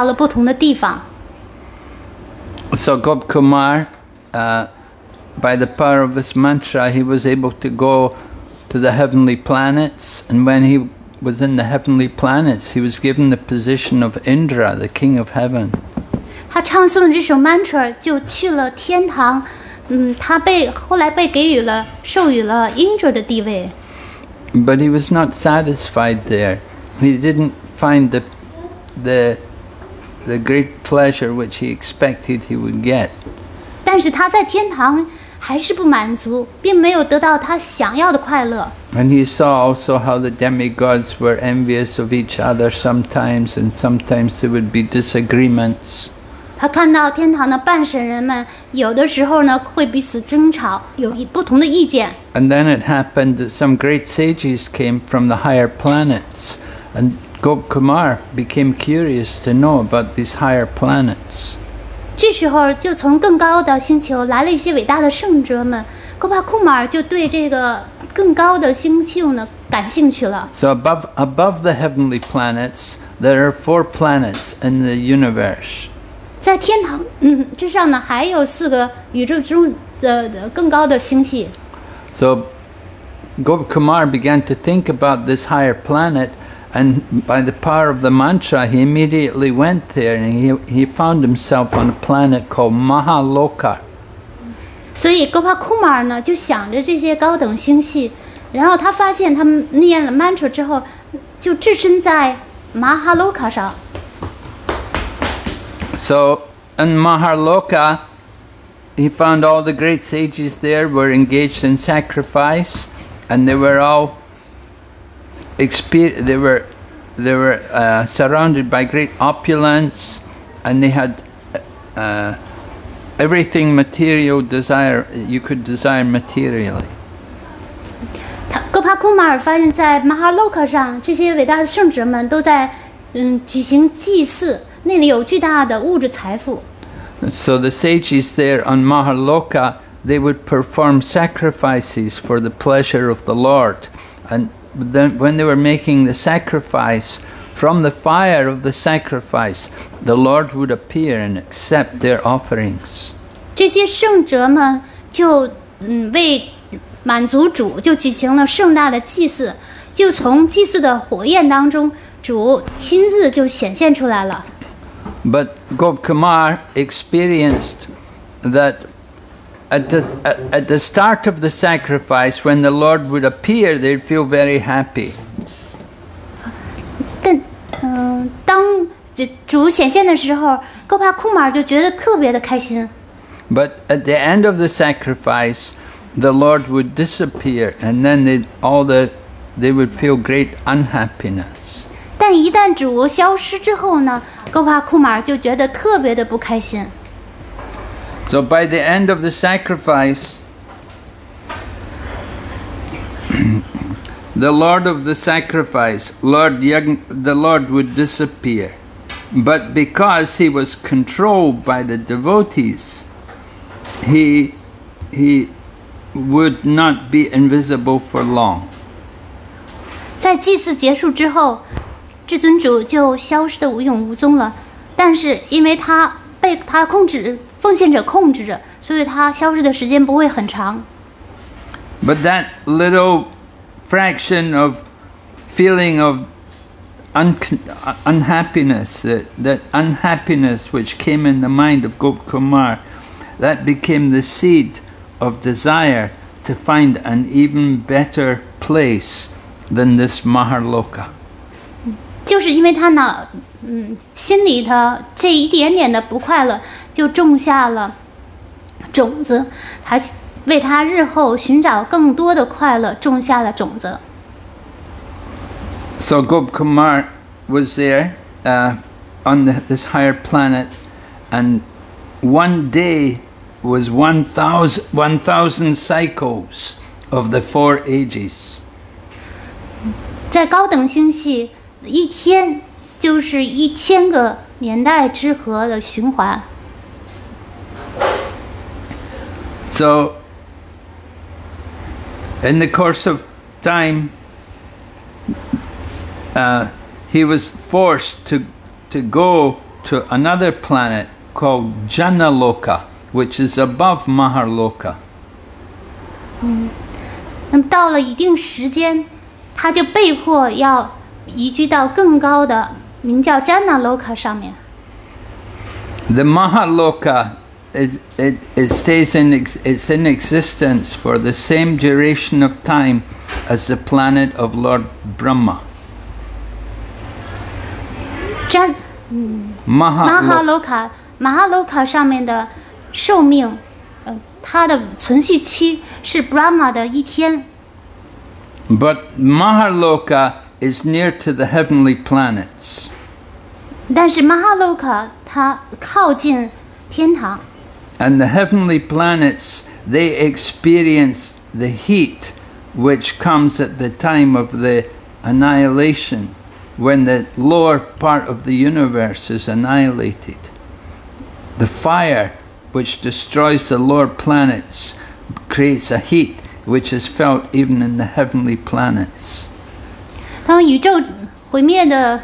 到了不同的地方。So Gop Kumar, uh, by the power of this mantra, he was able to go to the heavenly planets, and when he was in the heavenly planets, he was given the position of Indra, the king of heaven. 他唱诵这首 mantra 就去了天堂，嗯，他被后来被给予了授予了 Indra 的地位。But he was not satisfied there. He didn't find the the the great pleasure which he expected he would get. 但是他在天堂还是不满足，并没有得到他想要的快乐。 And he saw also how the demigods were envious of each other sometimes, and sometimes there would be disagreements. 他看到天堂的半神人们，有的时候呢会彼此争吵，有一不同的意见。 And then it happened that some great sages came from the higher planets, and Gop Kumar became curious to know about these higher planets. 这时候，就从更高的星球来了一些伟大的圣哲们。Gopa above above the heavenly planets, there are four planets in the universe. 在天堂嗯之上呢，还有四个宇宙中的更高的星系。So Gop Kumar began to think about this higher planet. and by the power of the mantra, he immediately went there and he, he found himself on a planet called Mahaloka. 所以戈帕库马尔呢就想着这些高等星系，然后他发现他们念了 mantra 之后，就置身在马哈洛卡上。 So in Mahaloka, he found all the great sages there were engaged in sacrifice, and they were all exper- they were they were uh, surrounded by great opulence, and they had uh, everything material desire you could desire materially. 他戈帕库马尔发现，在马哈洛克上，这些伟大的圣者们都在嗯举行祭祀，那里有巨大的物质财富。 So the sages there on Mahaloka, they would perform sacrifices for the pleasure of the Lord. And then when they were making the sacrifice, from the fire of the sacrifice, the Lord would appear and accept their offerings. 这些圣者们就嗯为满足主，就举行了盛大的祭祀，就从祭祀的火焰当中，主亲自就显现出来了。 But Gopkumar experienced that at the, at, at the start of the sacrifice, when the Lord would appear, they'd feel very happy. 但嗯、当这主显现的时候，戈帕库马尔就觉得特别的开心。 But at the end of the sacrifice, the Lord would disappear, and then they all the they would feel great unhappiness. 但一旦主消失之后呢，戈帕库马尔就觉得特别的不开心。 So by the end of the sacrifice, the Lord of the sacrifice, Lord Yagn, the Lord would disappear. But because he was controlled by the devotees, he he would not be invisible for long. 在祭祀结束之后，至尊主就消失的无影无踪了。但是因为他被他控制， 奉献者控制着，所以他消失的时间不会很长。 But that little fraction of feeling of un- unhappiness, that, that unhappiness which came in the mind of Gopkumar, that became the seed of desire to find an even better place than this Maharloka. 就是因为他呢， 嗯，心里的这一点点的不快乐，就种下了种子，他为他日后寻找更多的快乐种下了种子。So Gopkumar was there uh, on the, this higher planet, and one day was 1,000 1,000 cycles of the four ages. 在高等星系，一天就是一千个年代之河的循环。 So, in the course of time, uh, he was forced to, to go to another planet called Janaloka, which is above Maharloka. 那么到了一定时间，他就被迫要移居到更高的 名叫詹那 Loka 上面。 The Mahaloka is it, it stays in ex, it's in existence for the same duration of time as the planet of Lord Brahma. 詹 Mahaloka. 马哈罗卡马哈罗卡上面的寿命，呃，它的存续期是 Brahma 的一天， But Mahaloka is near to the heavenly planets. 但是马哈罗卡它靠近天堂， And the heavenly planets, they experience the heat which comes at the time of the annihilation, when the lower part of the universe is annihilated. The fire which destroys the lower planets creates a heat which is felt even in the heavenly planets. 当宇宙毁灭的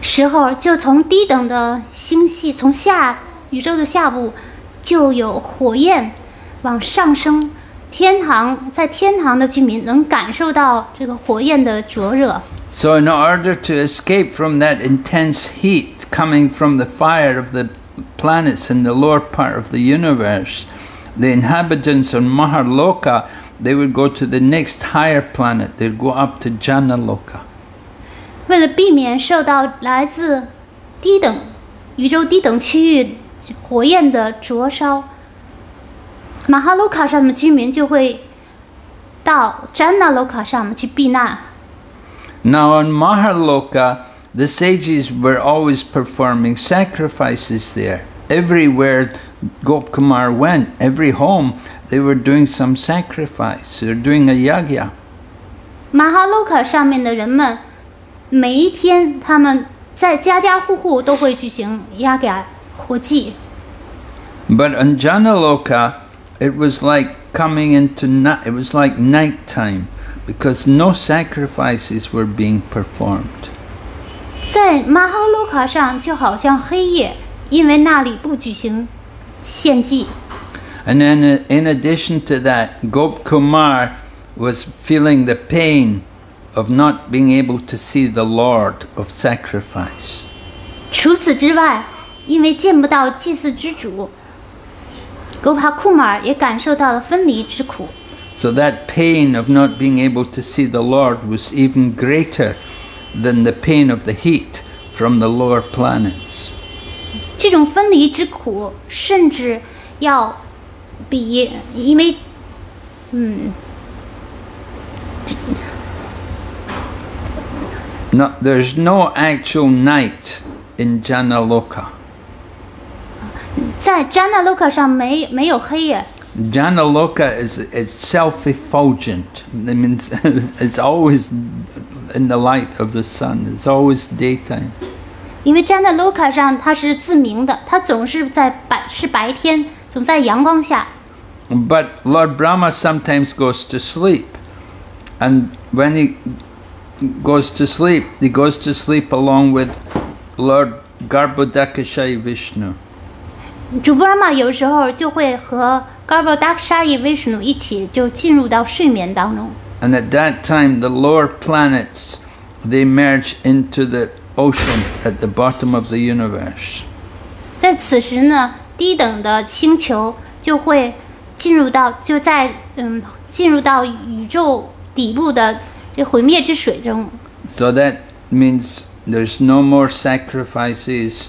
时候，就从低等的星系，从下宇宙的下部，就有火焰往上升。天堂在天堂的居民能感受到这个火焰的灼热， So, in order to escape from that intense heat coming from the fire of the planets in the lower part of the universe, the inhabitants on Maharloka they would go to the next higher planet. They'd go up to Janaloka. 为了避免受到来自低等宇宙低等区域火焰的灼烧，马哈卢卡上的居民就会到詹纳罗卡上面去避难。 Now, on Maharloka, the sages were always performing sacrifices there. Everywhere Gopkumar went, every home, they were doing some sacrifice. They're doing a yagya. 马哈卢卡上面的人们，每一天他们在家家户户都会举行压给火祭， But on Janaloka, it was like coming into night. It was like nighttime because no sacrifices were being performed. 在马哈卢卡上就好像黑夜，因为那里不举行 献祭。 And then, uh, in addition to that, Gop Kumar was feeling the pain of not being able to see the Lord of sacrifice. 除此之外，因为见不到祭祀之主，狗帕库马尔也感受到了分离之苦。 So that pain of not being able to see the Lord was even greater than the pain of the heat from the lower planets. 这种分离之苦，甚至要比因为，嗯， No, there's no actual night in Janaloka. 在詹纳洛克上没没有黑夜， Janaloka is, is self-effulgent. That means it's always in the light of the sun. It's always daytime. 因为 Janaloka 上他是自明的，他总是在白是白天，总在阳光下。But Lord Brahma sometimes goes to sleep, and when he goes to sleep, he goes to sleep along with Lord Garbhodakashayi Vishnu. 主 Brahma 有时候就会和 Garbhodakashayi Vishnu 一起就进入到睡眠当中。And at that time, the lower planets they merge into the ocean at the bottom of the universe. 在此时呢，低等的星球就会进入到就在嗯进入到宇宙底部的这毁灭之水中。 So that means there's no more sacrifices,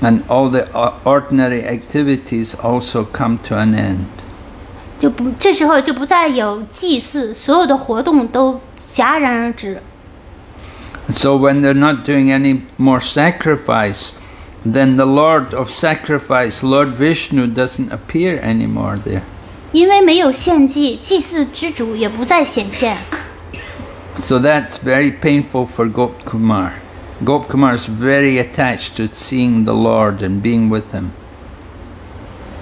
and all the o- ordinary activities also come to an end. 就不这时候就不再有祭祀，所有的活动都戛然而止。 So when they're not doing any more sacrifice, then the Lord of sacrifice, Lord Vishnu, doesn't appear anymore there. 因为没有献祭，祭祀之主也不再显现， So that's very painful for Gopkumar. Gopkumar is very attached to seeing the Lord and being with him.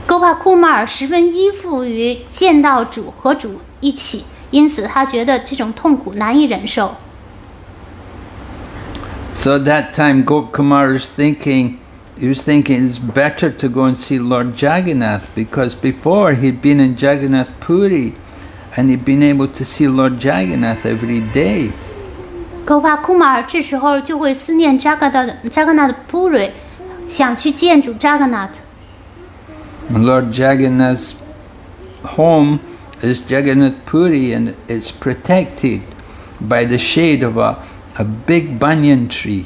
勾帕库马尔十分依附于见到主和主一起，因此他觉得这种痛苦难以忍受。 So at that time, Gopkumar was thinking, he was thinking it's better to go and see Lord Jagannath because before he'd been in Jagannath Puri and he'd been able to see Lord Jagannath every day. 格帕库马尔这时候就会思念扎格纳扎格纳的普瑞，想去见主扎格纳特。 Lord Jagannath's home is Jagannath Puri and it's protected by the shade of a, a big banyan tree.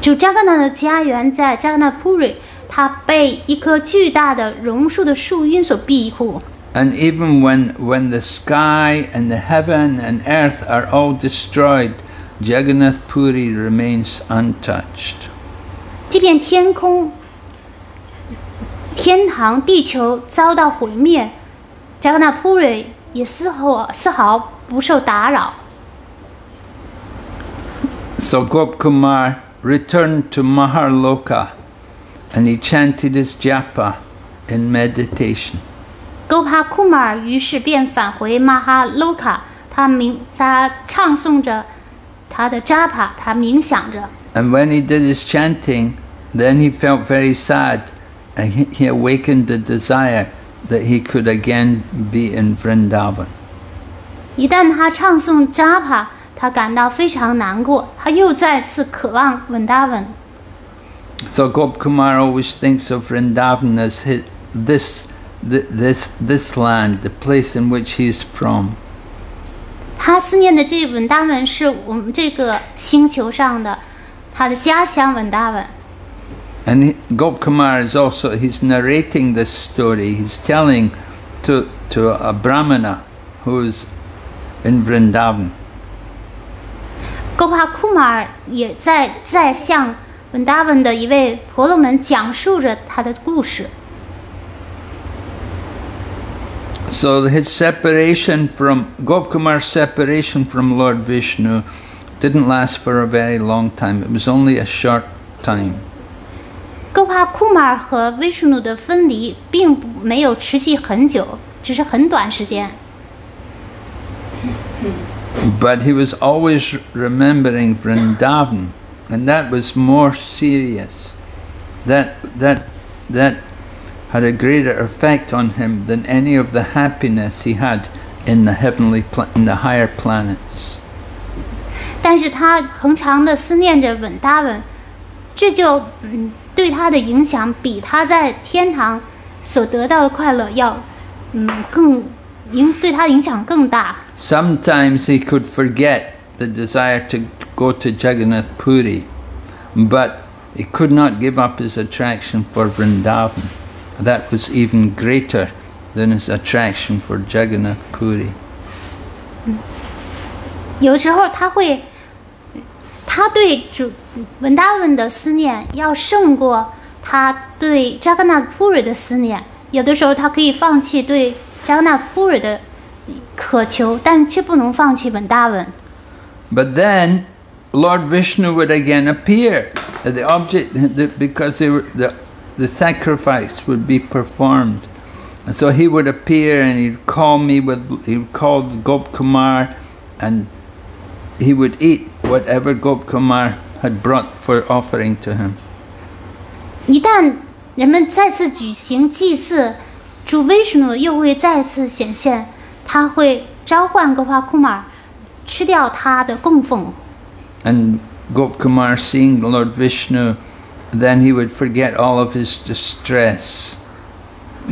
主扎格纳的家园在扎格纳普瑞，它被一棵巨大的榕树的树荫所庇护。 And even when, when the sky and the heaven and earth are all destroyed, Jagannath Puri remains untouched. 即便天空、天堂、地球遭到毁灭，扎格纳普瑞也丝毫丝毫不受打扰。 So Gopkumar returned to Maharloka and he chanted his japa in meditation. 勾帕库马尔于是便返回马哈洛卡，他冥他唱诵着他的扎帕，他冥想着。 And when he did his chanting, then he felt very sad and he, he awakened the desire that he could again be in Vrindavan. 一旦他唱诵扎帕， 他感到非常难过，他又再次渴望稳达文。 So Gopkumar always thinks of Vrindavan as his, this, th- this, this land, the place in which he's from. 他思念的这稳达文是我们这个星球上的他的家乡稳达文。 And he, Gopkumar is also, he's narrating this story. He's telling to, to a Brahmana who's in Vrindavan. 勾帕库马尔也在在向稳达文的一位婆罗门讲述着他的故事。 So his separation from, Gopkumar's separation from Lord Vishnu didn't last for a very long time. It was only a short time. 勾帕库马尔和威什努的分离并不没有持续很久，只是很短时间。 But he was always remembering Vrindavan, and that was more serious. That, that, that had a greater effect on him than any of the happiness he had in the heavenly, pla- in the higher planets. 但是他恒常的思念着稳达文，这就嗯对他的影响比他在天堂所得到的快乐要嗯更影对他的影响更大。 Sometimes he could forget the desire to go to Jagannath Puri, but he could not give up his attraction for Vrindavan. That was even greater than his attraction for Jagannath Puri. 有时候他会，他对主文达文的思念要胜过他对扎格纳普瑞的思念。有的时候他可以放弃对扎格纳普瑞的 渴求，但却不能放弃文达文。 But then Lord Vishnu would again appear. The object, the, because they were, the, the sacrifice would be performed. And so he would appear and he'd call me with, he would call Gopkumar and he would eat whatever Gopkumar had brought for offering to him. 一旦人们再次举行祭祀，主威什努又会再次显现， 他会召唤格帕库马尔吃掉他的供奉。 And Gopkumar, seeing Lord Vishnu, then he would forget all of his distress.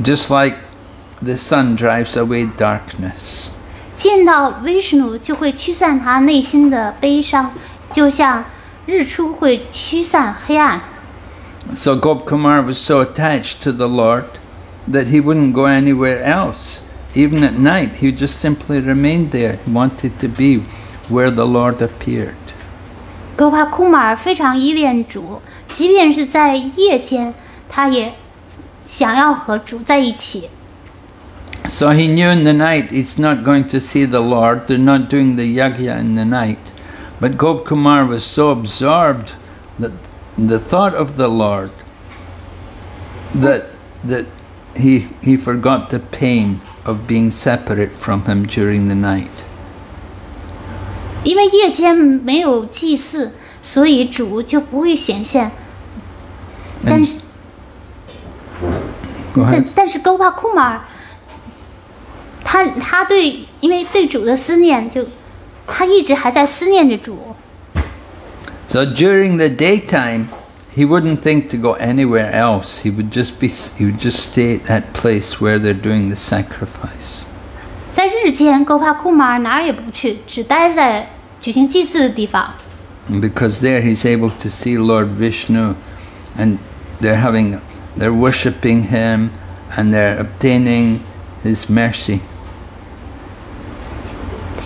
Just like the sun drives away darkness. 见到威什努就会驱散他内心的悲伤，就像日出会驱散黑暗。 So Gopkumar was so attached to the Lord that he wouldn't go anywhere else. Even at night, he just simply remained there. He wanted to be where the Lord appeared. 格帕库马尔非常依恋主，即便是在夜间，他也想要和主在一起。 So he knew in the night he's not going to see the Lord. They're not doing the yagya in the night. But Gopkumar was so absorbed that the thought of the Lord that that he he forgot the pain of being separate from him during the night. 因为夜间没有祭祀， 所以主就不会显现。但是， Go 但 ahead. 但是 Gopa Kumar，他他对因为对主的思念，就他一直还在思念着主。 So during the daytime, he wouldn't think to go anywhere else. He would just be he would just stay at that place where they're doing the sacrifice. 在日间，Gopa Kumar 哪儿也不去，只待在举行祭祀的地方。 And because there he's able to see Lord Vishnu and they're having they're worshipping him and they're obtaining his mercy.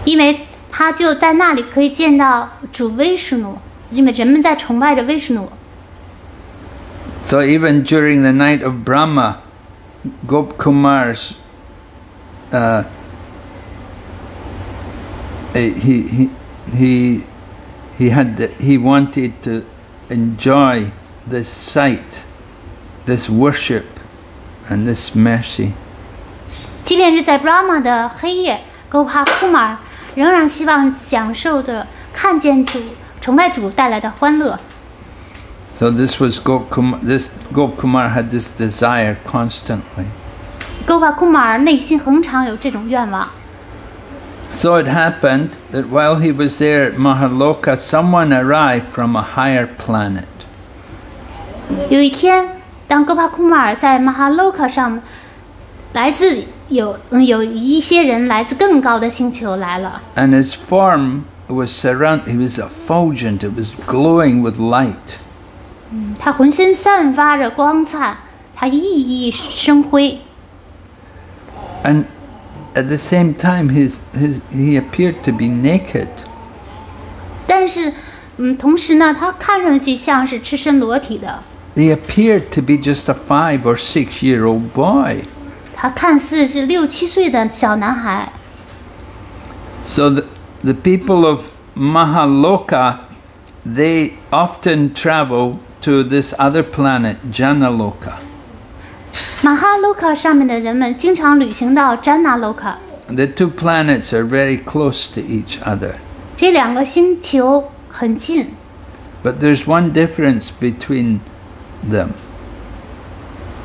因为他就在那里可以见到主威什努，因为人们在崇拜着威什努。 So even during the night of Brahma, Gop Kumar's uh, eh, he he he he had the, he wanted to enjoy this sight, this worship, and this mercy. 即便是在 Brahma 的黑夜，Gopa Kumar 仍然希望享受的看见主崇拜主带来的欢乐。 So this was Gop Kumar, this Gop Kumar had this desire constantly. Gopa Kumar 内心恒常有这种愿望。 So it happened that while he was there at Mahaloka, someone arrived from a higher planet. 有一天，当 Gopa Kumar 在 Mahaloka 上，来自有嗯有一些人来自更高的星球来了， And his form was surround he was effulgent, it was glowing with light. 他浑身散发着光灿，他熠熠生辉。 And at the same time his, his he appeared to be naked. 但是，嗯，同时呢，他看上去像是赤身裸体的， He appeared to be just a five or six year old boy. 他看似是六七岁的小男孩。 So the, the people of Mahaloka they often travel to this other planet, Janaloka. 马哈洛卡上面的人们经常旅行到詹纳洛卡， The two planets are very close to each other. 这两个星球很近， But there's one difference between them.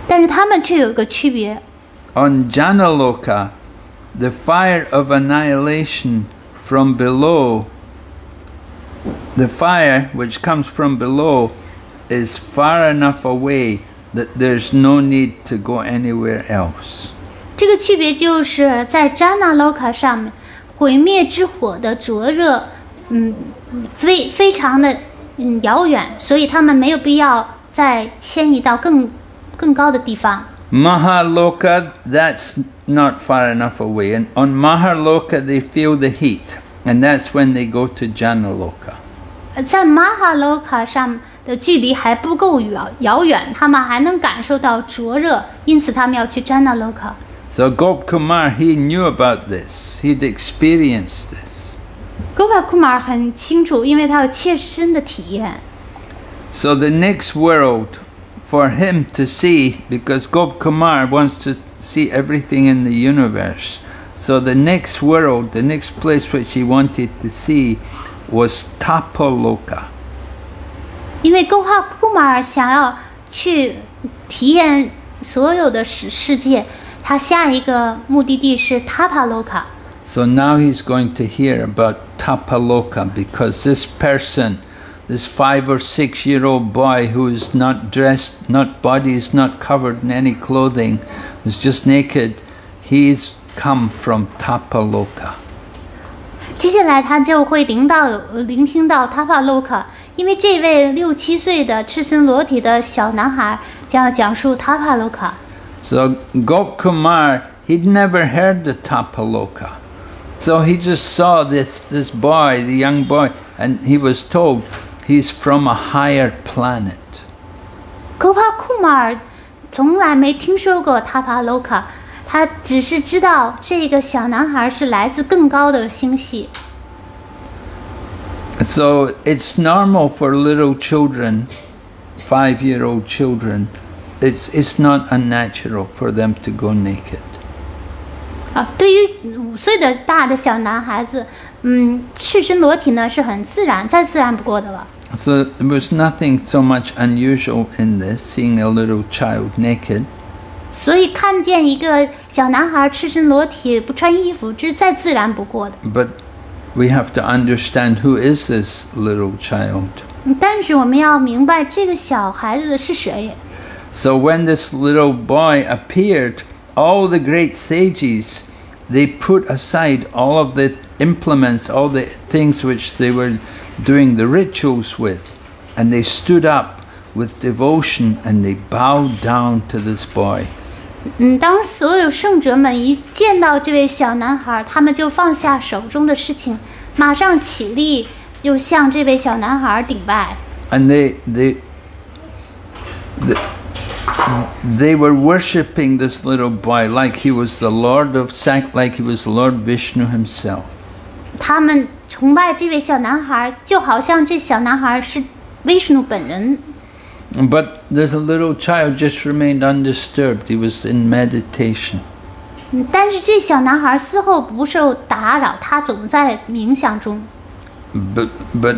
但是他们却有一个区别。 On Janaloka, the fire of annihilation from below, the fire which comes from below, is far enough away that there's no need to go anywhere else. 这个区别就是在詹纳洛卡上面，毁灭之火的灼热，嗯，非非常的嗯遥远，所以他们没有必要再迁移到更更高的地方。 Mahaloka, that's not far enough away. And on Mahaloka, they feel the heat, and that's when they go to Janaloka. 呃在马哈洛卡上 的距离还不够遥遥远，他们还能感受到灼热，因此他们要去詹纳洛卡。 So Gop Kumar, he knew about this. He'd experienced this. 戈巴库马尔很清楚，因为他有切身的体验。 So the next world for him to see, because Gop Kumar wants to see everything in the universe. So the next world, the next place which he wanted to see was Tapaloka. 因为勾哈库马尔想要去体验所有的世世界，他下一个目的地是塔帕洛卡。 So now he's going to hear about Tapaloka because this person, this five or six year old boy who is not dressed, not body is not covered in any clothing, is just naked, he's come from Tapaloka. 接下来他就会聆到呃聆听到塔帕洛卡， 因为这位六七岁的赤身裸体的小男孩将要讲述塔帕洛卡。 So Gop Kumar, he'd never heard the Tapaloka. So he just saw this, this boy, the young boy, and he was told he's from a higher planet. 勾帕库马尔从来没听说过塔帕洛卡，他只是知道这个小男孩是来自更高的星系。 So it's normal for little children, five year old children, it's, it's not unnatural for them to go naked. 啊，对于五岁的大的小男孩子，嗯，赤身裸体呢是很自然，再自然不过的了。 So there was nothing so much unusual in this, seeing a little child naked. 所以看见一个小男孩赤身裸体不穿衣服，这是再自然不过的。 But we have to understand who is this little child. 嗯但是我们要明白这个小孩子是谁。 So when this little boy appeared, all the great sages they put aside all of the implements, all the things which they were doing the rituals with, and they stood up with devotion and they bowed down to this boy. 嗯，当所有圣者们一见到这位小男孩，他们就放下手中的事情，马上起立，又向这位小男孩顶拜。 and they they they, they were worshipping this little boy like he was the lord of sac like he was lord vishnu himself 他们崇拜这位小男孩，就好像这小男孩是威什努本人。 but the little child just remained undisturbed. He was in meditation. 但是这小男孩丝毫不受打扰，他总在冥想中。But but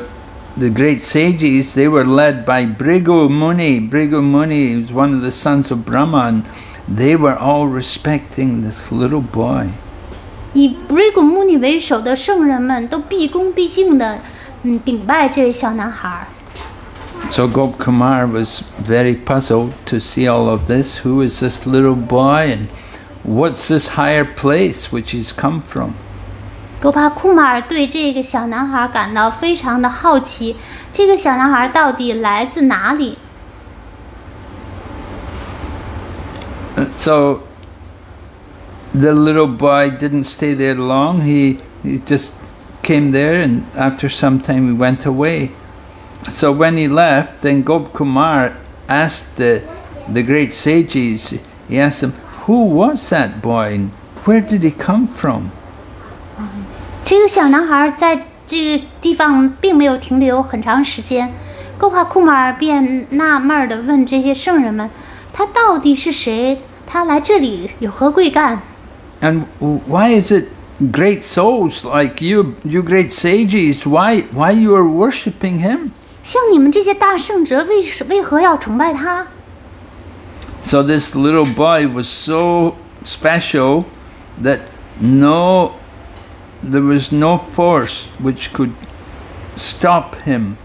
the great sages they were led by Brigu Muni. Brigu Muni was one of the sons of Brahma, and they were all respecting this little boy. 以 Brigu Muni 为首的圣人们都毕恭毕敬的，嗯，顶拜这位小男孩。so Gop Kumar was very puzzled to see all of this. Who is this little boy and what's this higher place which he's come from? so the little boy didn't stay there long. He he just came there, and after some time he went away So when he left, then Gop Kumar asked the, the great sages, he asked them, who was that boy and where did he come from? 这个小男孩在这个地方并没有停留很长时间，戈帕库马尔便纳闷儿地问这些圣人们：“他到底是谁？他来这里有何贵干？ And why is it great souls like you, you great sages, why, why you are worshipping him? 像你们这些大圣者，为什为何要崇拜他？” So this little boy was so special that no, there was no force which could stop him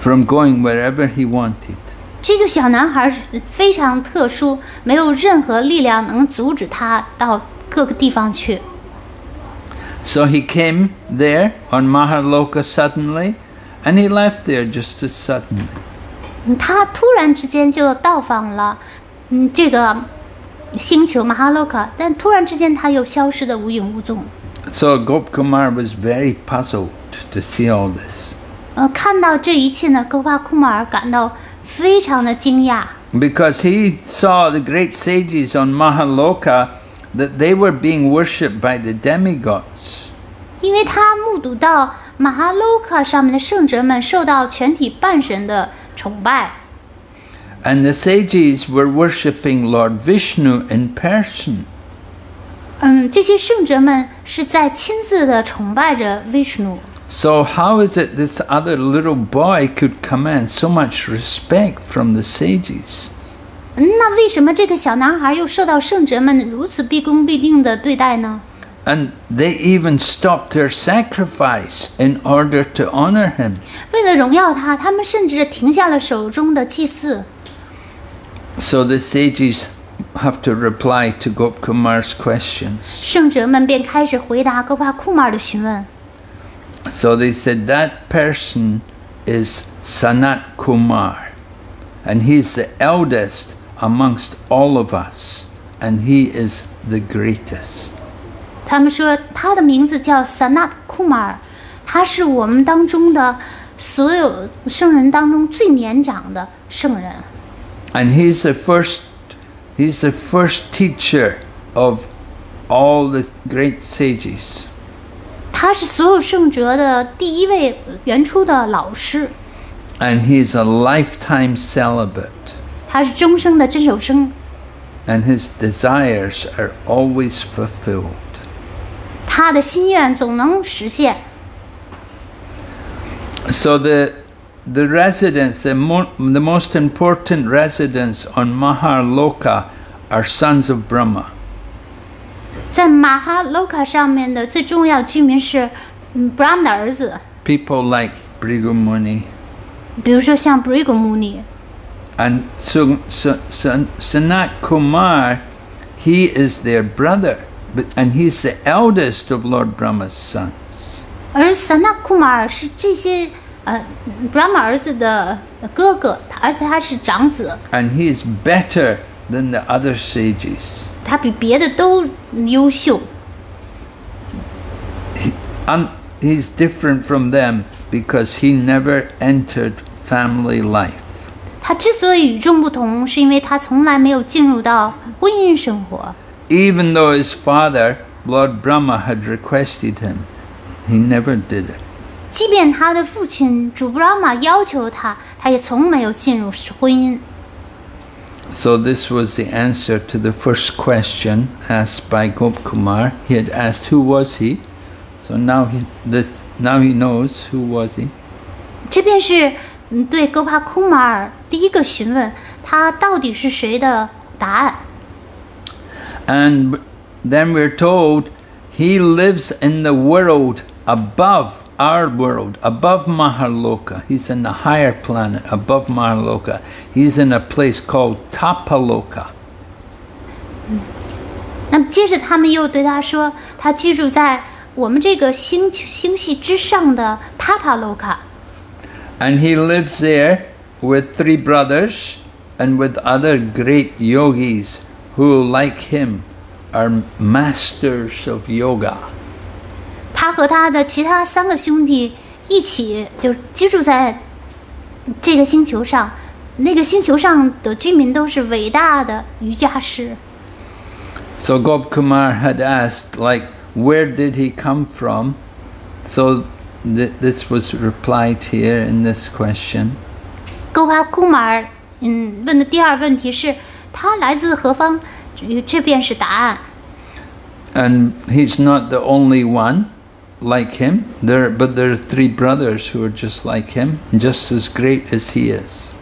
from going wherever he wanted. 这个小男孩是非常特殊，没有任何力量能阻止他到各个地方去。 So he came there on Mahaloka suddenly, and he left there just as suddenly. 嗯他突然之间就到访了，嗯，这个星球马哈洛卡，但突然之间他又消失的无影无踪。 So Gopkumar was very puzzled to see all this 呃，看到这一切呢，戈帕库马尔感到非常的惊讶， because he saw the great sages on Mahaloka that they were being worshipped by the demigods. 因为他目睹到 马哈洛卡上面的圣者们受到全体半神的崇拜， And the sages were worshipping Lord Vishnu in person. 嗯，这些圣者们是在亲自的崇拜着 Vishnu。 So how is it this other little boy could command so much respect from the sages? 嗯那为什么这个小男孩又受到圣者们如此毕恭毕敬的对待呢？ And they even stopped their sacrifice in order to honor him. 为了荣耀他，他们甚至停下了手中的祭祀。 So the sages have to reply to Gopkumar's questions. 圣者们便开始回答戈帕库马尔的询问。 So they said that person is Sanat Kumar, and he's the eldest amongst all of us, and he is the greatest. 他们说他的名字叫萨纳库马尔，他是我们当中的所有圣人当中最年长的圣人。 And he's the first he's the first teacher of all the great sages. 他是所有圣哲的第一位原初的老师， And he's a lifetime celibate. 他是终生的真守生， And his desires are always fulfilled. 他的心愿总能实现。So the the residents, the, the most important residents on Mahaloka are sons of Brahma. 在马哈洛卡上面的最重要居民是 Brahma 的儿子。People like Brigumuni. 比如说像 Brigumuni。And Sanat Kumar, he is their brother and he's the eldest of Lord Brahma's sons. 而 Sana Kumar 是这些呃 Brahma 儿子的哥哥，而且他是长子， And he is better than the other sages. 他比别的都优秀。 And he's different from them because he never entered family life. 他之所以与众不同，是因为他从来没有进入到婚姻生活。 Even though his father, Lord Brahma, had requested him, he never did it. 即便他的父亲主 Brahma 要求他，他也从没有进入婚姻。 So this was the answer to the first question asked by Gopkumar. He had asked who was he. So now he this, now he knows who was he. 这便是嗯对戈帕库马尔第一个询问他到底是谁的答案。 And then we're told he lives in the world above our world, above Maharloka. He's in the higher planet above Maharloka. He's in a place called Tapaloka. 那么接着他们又对他说，他居住在我们这个星星系之上的塔帕洛卡。 And he lives there with three brothers and with other great yogis who, like him, are masters of yoga. 他和他的其他三个兄弟一起就居住在这个星球上，那个星球上的居民都是伟大的瑜伽师。 So Gopkumar had asked, like, where did he come from? So th- this was replied here in this question. 勾帕库马尔，嗯，问的第二问题是， 他来自何方？这这便是答案。 And he's not the only one like him. There, but there are three brothers who are just like him, just as great as he is.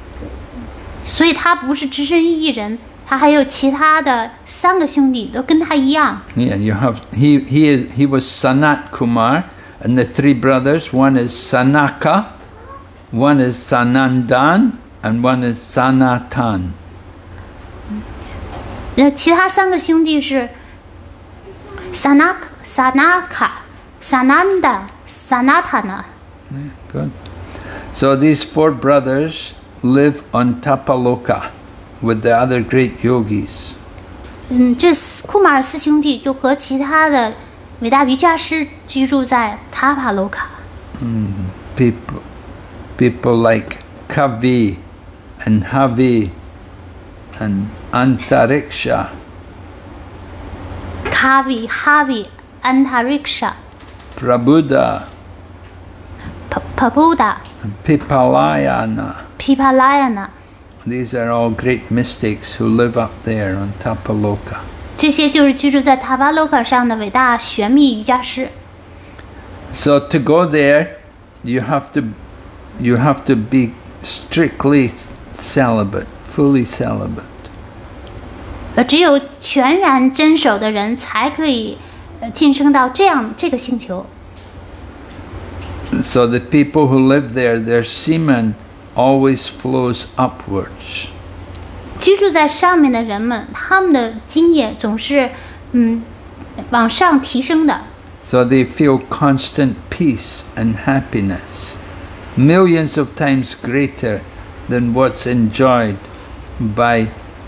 所以他不是只身一人，他还有其他的三个兄弟都跟他一样。 Yeah, you have. He he is he was Sanat Kumar, and the three brothers. One is Sanaka, one is Sanandan, and one is Sanatan. 那其他三个兄弟是萨纳萨纳卡、萨南达、萨纳塔纳。 Good. So these four brothers live on Tapaloka with the other great yogis. 嗯，这四库马尔四兄弟就和其他的伟大瑜伽师居住在塔帕罗卡。 People, people like Kavi and Havi and Antariksha. 卡维、哈维、安塔瑞克沙、 Prabhuda, 帕帕布达、 and Pipalayana. 皮帕拉亚纳， These are all great mystics who live up there on Tapaloka. 这些就是居住在塔帕罗卡上的伟大玄秘瑜伽师。 So to go there, you have to, you have to be strictly celibate, fully celibate. 呃，只有全然真守的人才可以呃晋升到这样这个星球。 So the people who live there, their semen always flows upwards. 居住在上面的人们，他们的经验总是嗯往上提升的， So they feel constant peace and happiness, millions of times greater than what's enjoyed by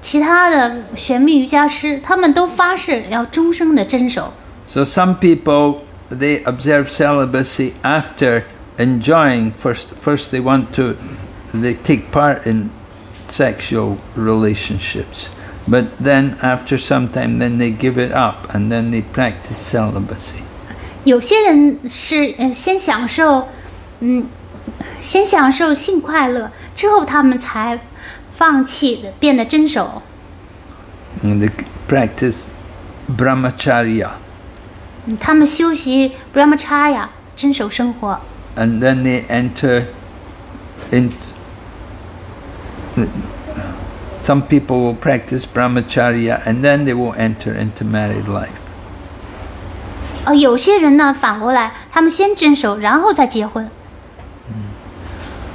其他的玄秘瑜伽师，他们都发誓要终生的遵守。 So some people they observe celibacy after enjoying first. First, they want to, they take part in sexual relationships, but then after some time, then they give it up and then they practice celibacy. 有些人是呃先享受，嗯，先享受性快乐，之后他们才 放弃的，变得真守。 And they practice brahmacharya, 嗯他们修习 brahmacharya 真守生活， and then they enter into. Some people will practice brahmacharya and then they will enter into married life. 呃，有些人呢反过来，他们先真守，然后再结婚。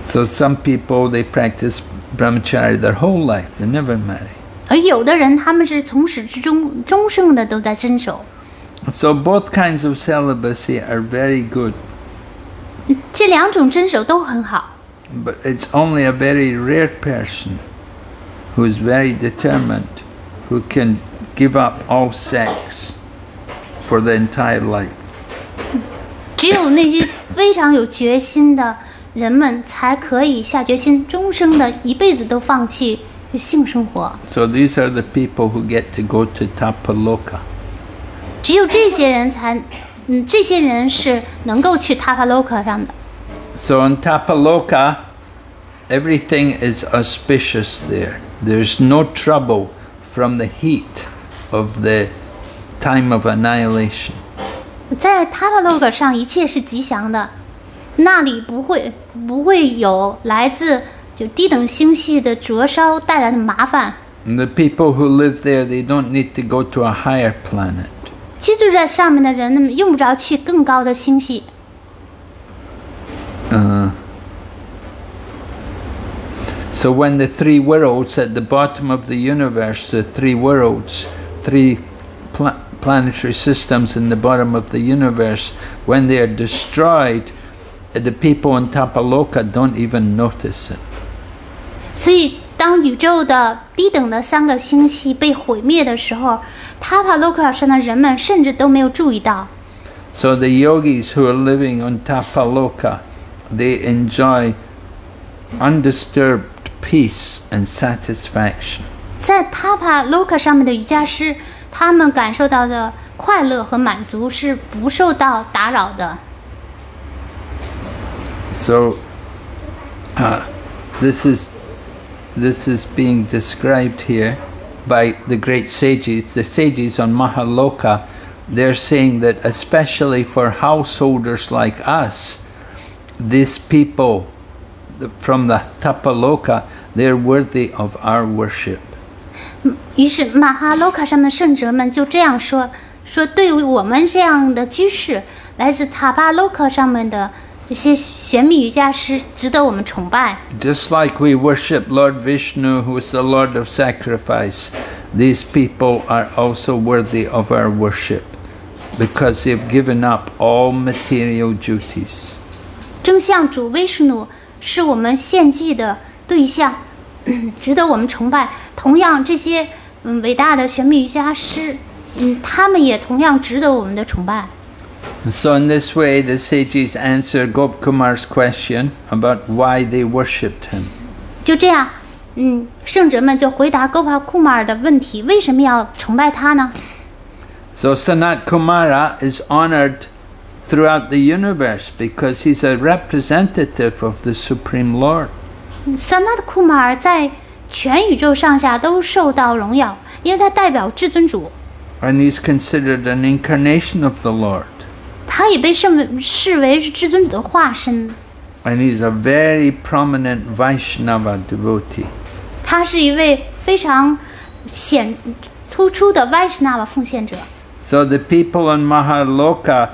So some people they practice brahmacharya their whole life; they never marry. 而有的人他们是从始至终终生的都在真守。 So both kinds of celibacy are very good, 这两种真守都很好， but it's only a very rare person who is very determined, who can give up all sex for the entire life. 只有那些非常有决心的 人们才可以下决心，终生的一辈子都放弃性生活。So these are the people who get to go to Tapaloka. 只有这些人才，嗯，这些人是能够去 Tapaloka 上的。So in Tapaloka, everything is auspicious there. There's no trouble from the heat of the time of annihilation. 在 Tapaloka 上，一切是吉祥的，那里不会不会有来自就低等星系的灼烧带来的麻烦。 And the people who live there, they don't need to go to a higher planet. 居住在上面的人，那么用不着去更高的星系。 So when the three worlds at the bottom of the universe, the three worlds, three pla- planetary systems in the bottom of the universe, when they are destroyed, the people in Tapaloka don't even notice it. 所以，当宇宙的低等的三个星系被毁灭的时候，Tapaloka 上的人们甚至都没有注意到。 So the yogis who are living on Tapaloka, they enjoy undisturbed peace and satisfaction. 在 Tapaloka 上面的瑜伽师，他们感受到的快乐和满足是不受到打扰的。 So uh, this is this is being described here by the great sages. The sages on Mahaloka, they're saying that especially for householders like us, these people the- from the Tapaloka, they're worthy of our worship. 于是马哈洛卡上面的圣者们就这样说：说对于我们这样的居士，来自塔巴洛克上面的 这些玄秘瑜伽师，值得我们崇拜。 Just like we worship Lord Vishnu, who is the Lord of sacrifice, these people are also worthy of our worship because they've given up all material duties. 正像主威什努是我们献祭的对象，嗯值得我们崇拜。同样，这些嗯伟大的玄秘瑜伽师，嗯，他们也同样值得我们的崇拜。 And so, in this way, the sages answer Gopkumar's question about why they worshipped him. 就这样，嗯，圣者们就回答勾帕库马尔的问题：为什么要崇拜他呢？ So, Sanat Kumara is honored throughout the universe because he's a representative of the Supreme Lord. 桑纳的库马尔在全宇宙上下都受到荣耀，因为他代表至尊主， And he's considered an incarnation of the Lord. 他也被视为视为是至尊者的化身。And he's a very prominent Vaishnava devotee. 他是一位非常显突出的 Vaishnava 奉献者。So the people in Mahaloka,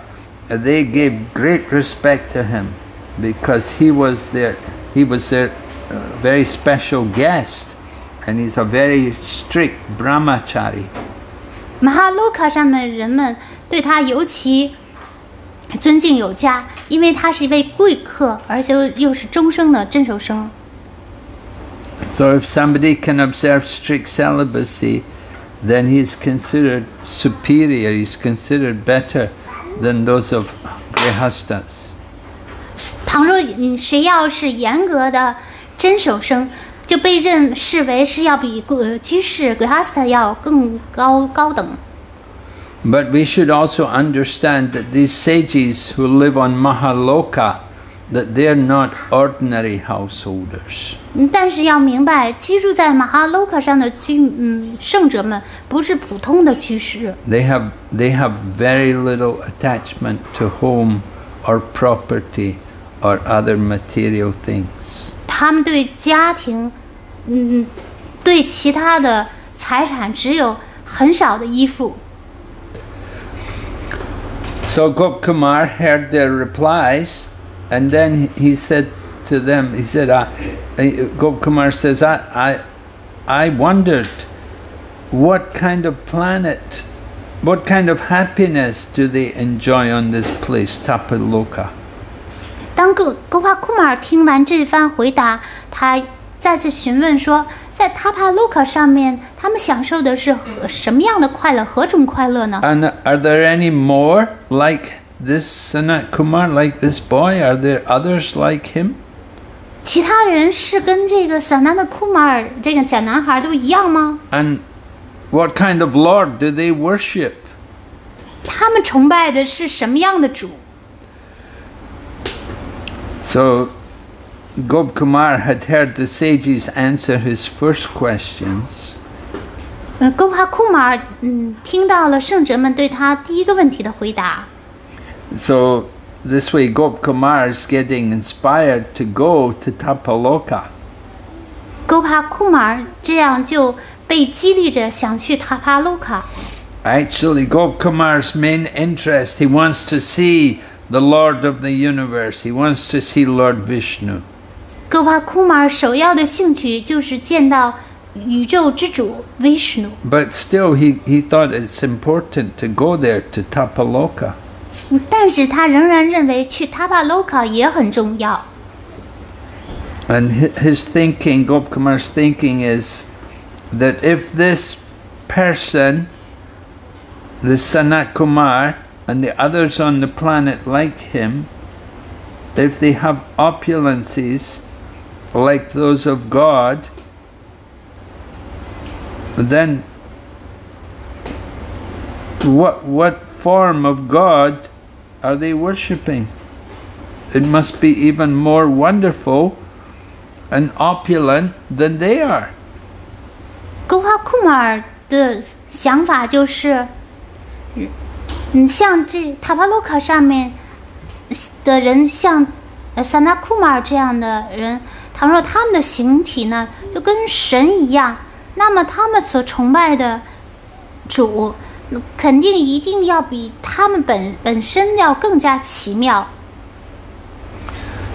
uh, they gave great respect to him because he was their, he was their uh, very special guest, and he's a very strict brahmachari. 马哈洛卡上面的人们对他尤其尊敬有加，因为他是一位贵客，而且又是终生的真守生。So if somebody can observe strict celibacy, then he is considered superior. He's considered better than those of grihastas. 倘嗯，谁要是严格的真守生，就被认视为是要比呃居士 Grihasta 要更高高等。But we should also understand that these sages who live on Mahaloka, that they're not ordinary householders. 嗯，但是要明白，居住在马哈 loka 上的居嗯圣者们不是普通的居士， They have, they have very little attachment to home or property or other material things. 他们对家庭，嗯，对其他的财产只有很少的依附。 So Gopkumar heard their replies, and then he said to them, he said, uh, Gopkumar says, I, I, I wondered what kind of planet, what kind of happiness do they enjoy on this place, Tapaloka? 当格格帕库马尔听完这番回答，他再次询问说， 在塔帕 loka 上面，他们享受的是何什么样的快乐？何种快乐呢？ And are there any more like this Sanat Kumar, like this boy? Are there others like him? 其他人是跟这个萨南的库马尔这个小男孩都一样吗？ And what kind of Lord do they worship? 他们崇拜的是什么样的主？ So Gop Kumar had heard the sages answer his first questions. Uh, Gopa Kumar mm, So this way, Gop Kumar is getting inspired to go to Tapaloka. Actually Kumar Kumar's main interest, he wants to see the Lord of the universe. He wants to see Lord Vishnu. 勾帕库马尔首要的兴趣就是见到宇宙之主 Vishnu， But still, he, he thought it's important to go there to Tapaloka. 嗯但是他仍然认为去塔帕卢卡也很重要。 And hi- his thinking, Gopkumar's thinking is that if this person, the Sanat Kumar, and the others on the planet like him, if they have opulences like those of God, then what, what form of God are they worshipping? It must be even more wonderful and opulent than they are. 勾帕库马尔的想法就是，嗯，嗯，像这塔帕卢卡上面的人，像呃萨纳库马尔这样的人， 倘若他们的形体呢就跟神一样，那么他们所崇拜的主，肯定一定要比他们本本身要更加奇妙。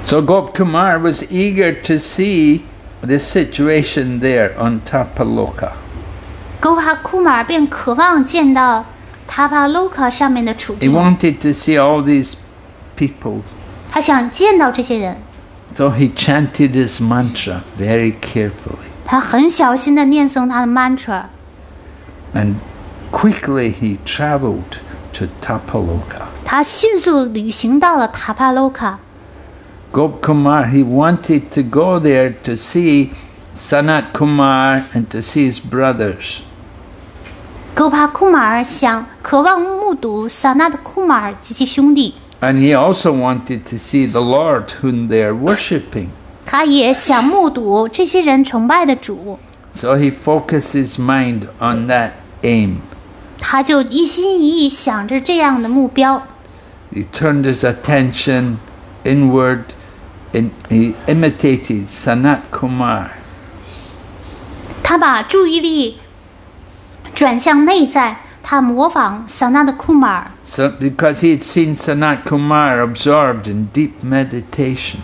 So Gopkumar was eager to see the situation there on Tapaloka. Gopa Kumar 便渴望见到 Tapaloka 上面的处境 He，wanted to see all these people. 他想见到这些人。So he chanted his mantra very carefully. 他很小心的念诵他的 mantra， And quickly he traveled to Tapaloka. 他迅速旅行到了塔帕卢卡。 Gopkumar, he wanted to go there to see Sanat Kumar and to see his brothers. 勾帕库马尔想渴望目睹萨纳的库马尔及其兄弟， And he also wanted to see the Lord whom they are worshipping. 他也想目睹这些人崇拜的主， So he focused his mind on that aim. 他就一心一意想着这样的目标。 He turned his attention inward and he imitated Sanat Kumar. 他把注意力转向内在， 他模仿萨纳的库马尔， So, because he had seen Sanat Kumar absorbed in deep meditation.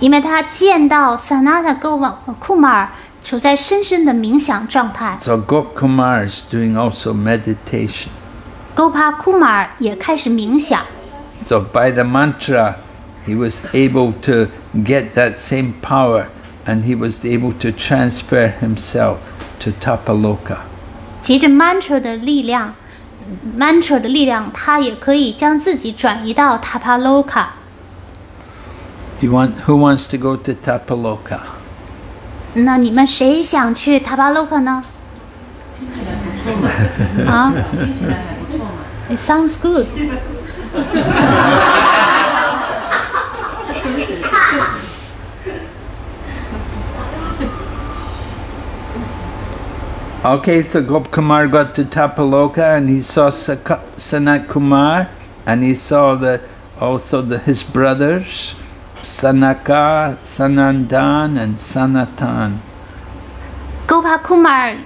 因为他见到萨纳的勾瓦库马尔处在深深的冥想状态。 So Gopkumar is doing also meditation. 勾帕库马尔也开始冥想。 So by the mantra, he was able to get that same power and he was able to transfer himself to Tapaloka. 藉着 mantra 的力量，mantra 的力量，他也可以将自己转移到塔帕 loka。You want who wants to go to Tapaloka? 那你们谁想去塔巴洛克呢？啊？It sounds good. Okay, so Gopkumar got to Tapaloka and he saw Saka- Sanat Kumar and he saw the also the, his brothers Sanaka, Sanandan and Sanatan. 勾帕库马尔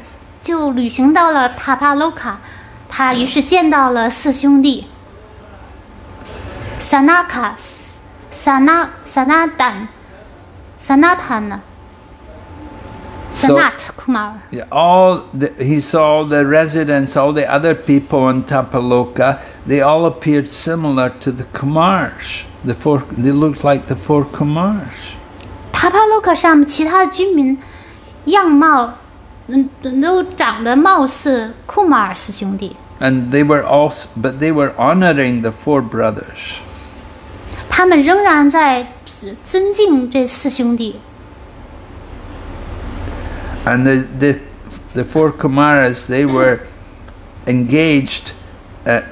就旅行到了塔帕洛卡，他于是见到了四兄弟萨纳卡、萨 纳、萨纳丹、萨纳坦呢。 So- Sanat Kumar. Yeah, all the, he saw all the residents, all the other people on Tapaloka, they all appeared similar to the Kumars. The four, they looked like the four Kumars. 塔帕洛克上其他的居民样貌，嗯，都长得貌似库马尔四兄弟。 And they were all, but they were honoring the four brothers. 他们仍然在尊敬这四兄弟。 And the, the, the four Kumaras, they were engaged, uh,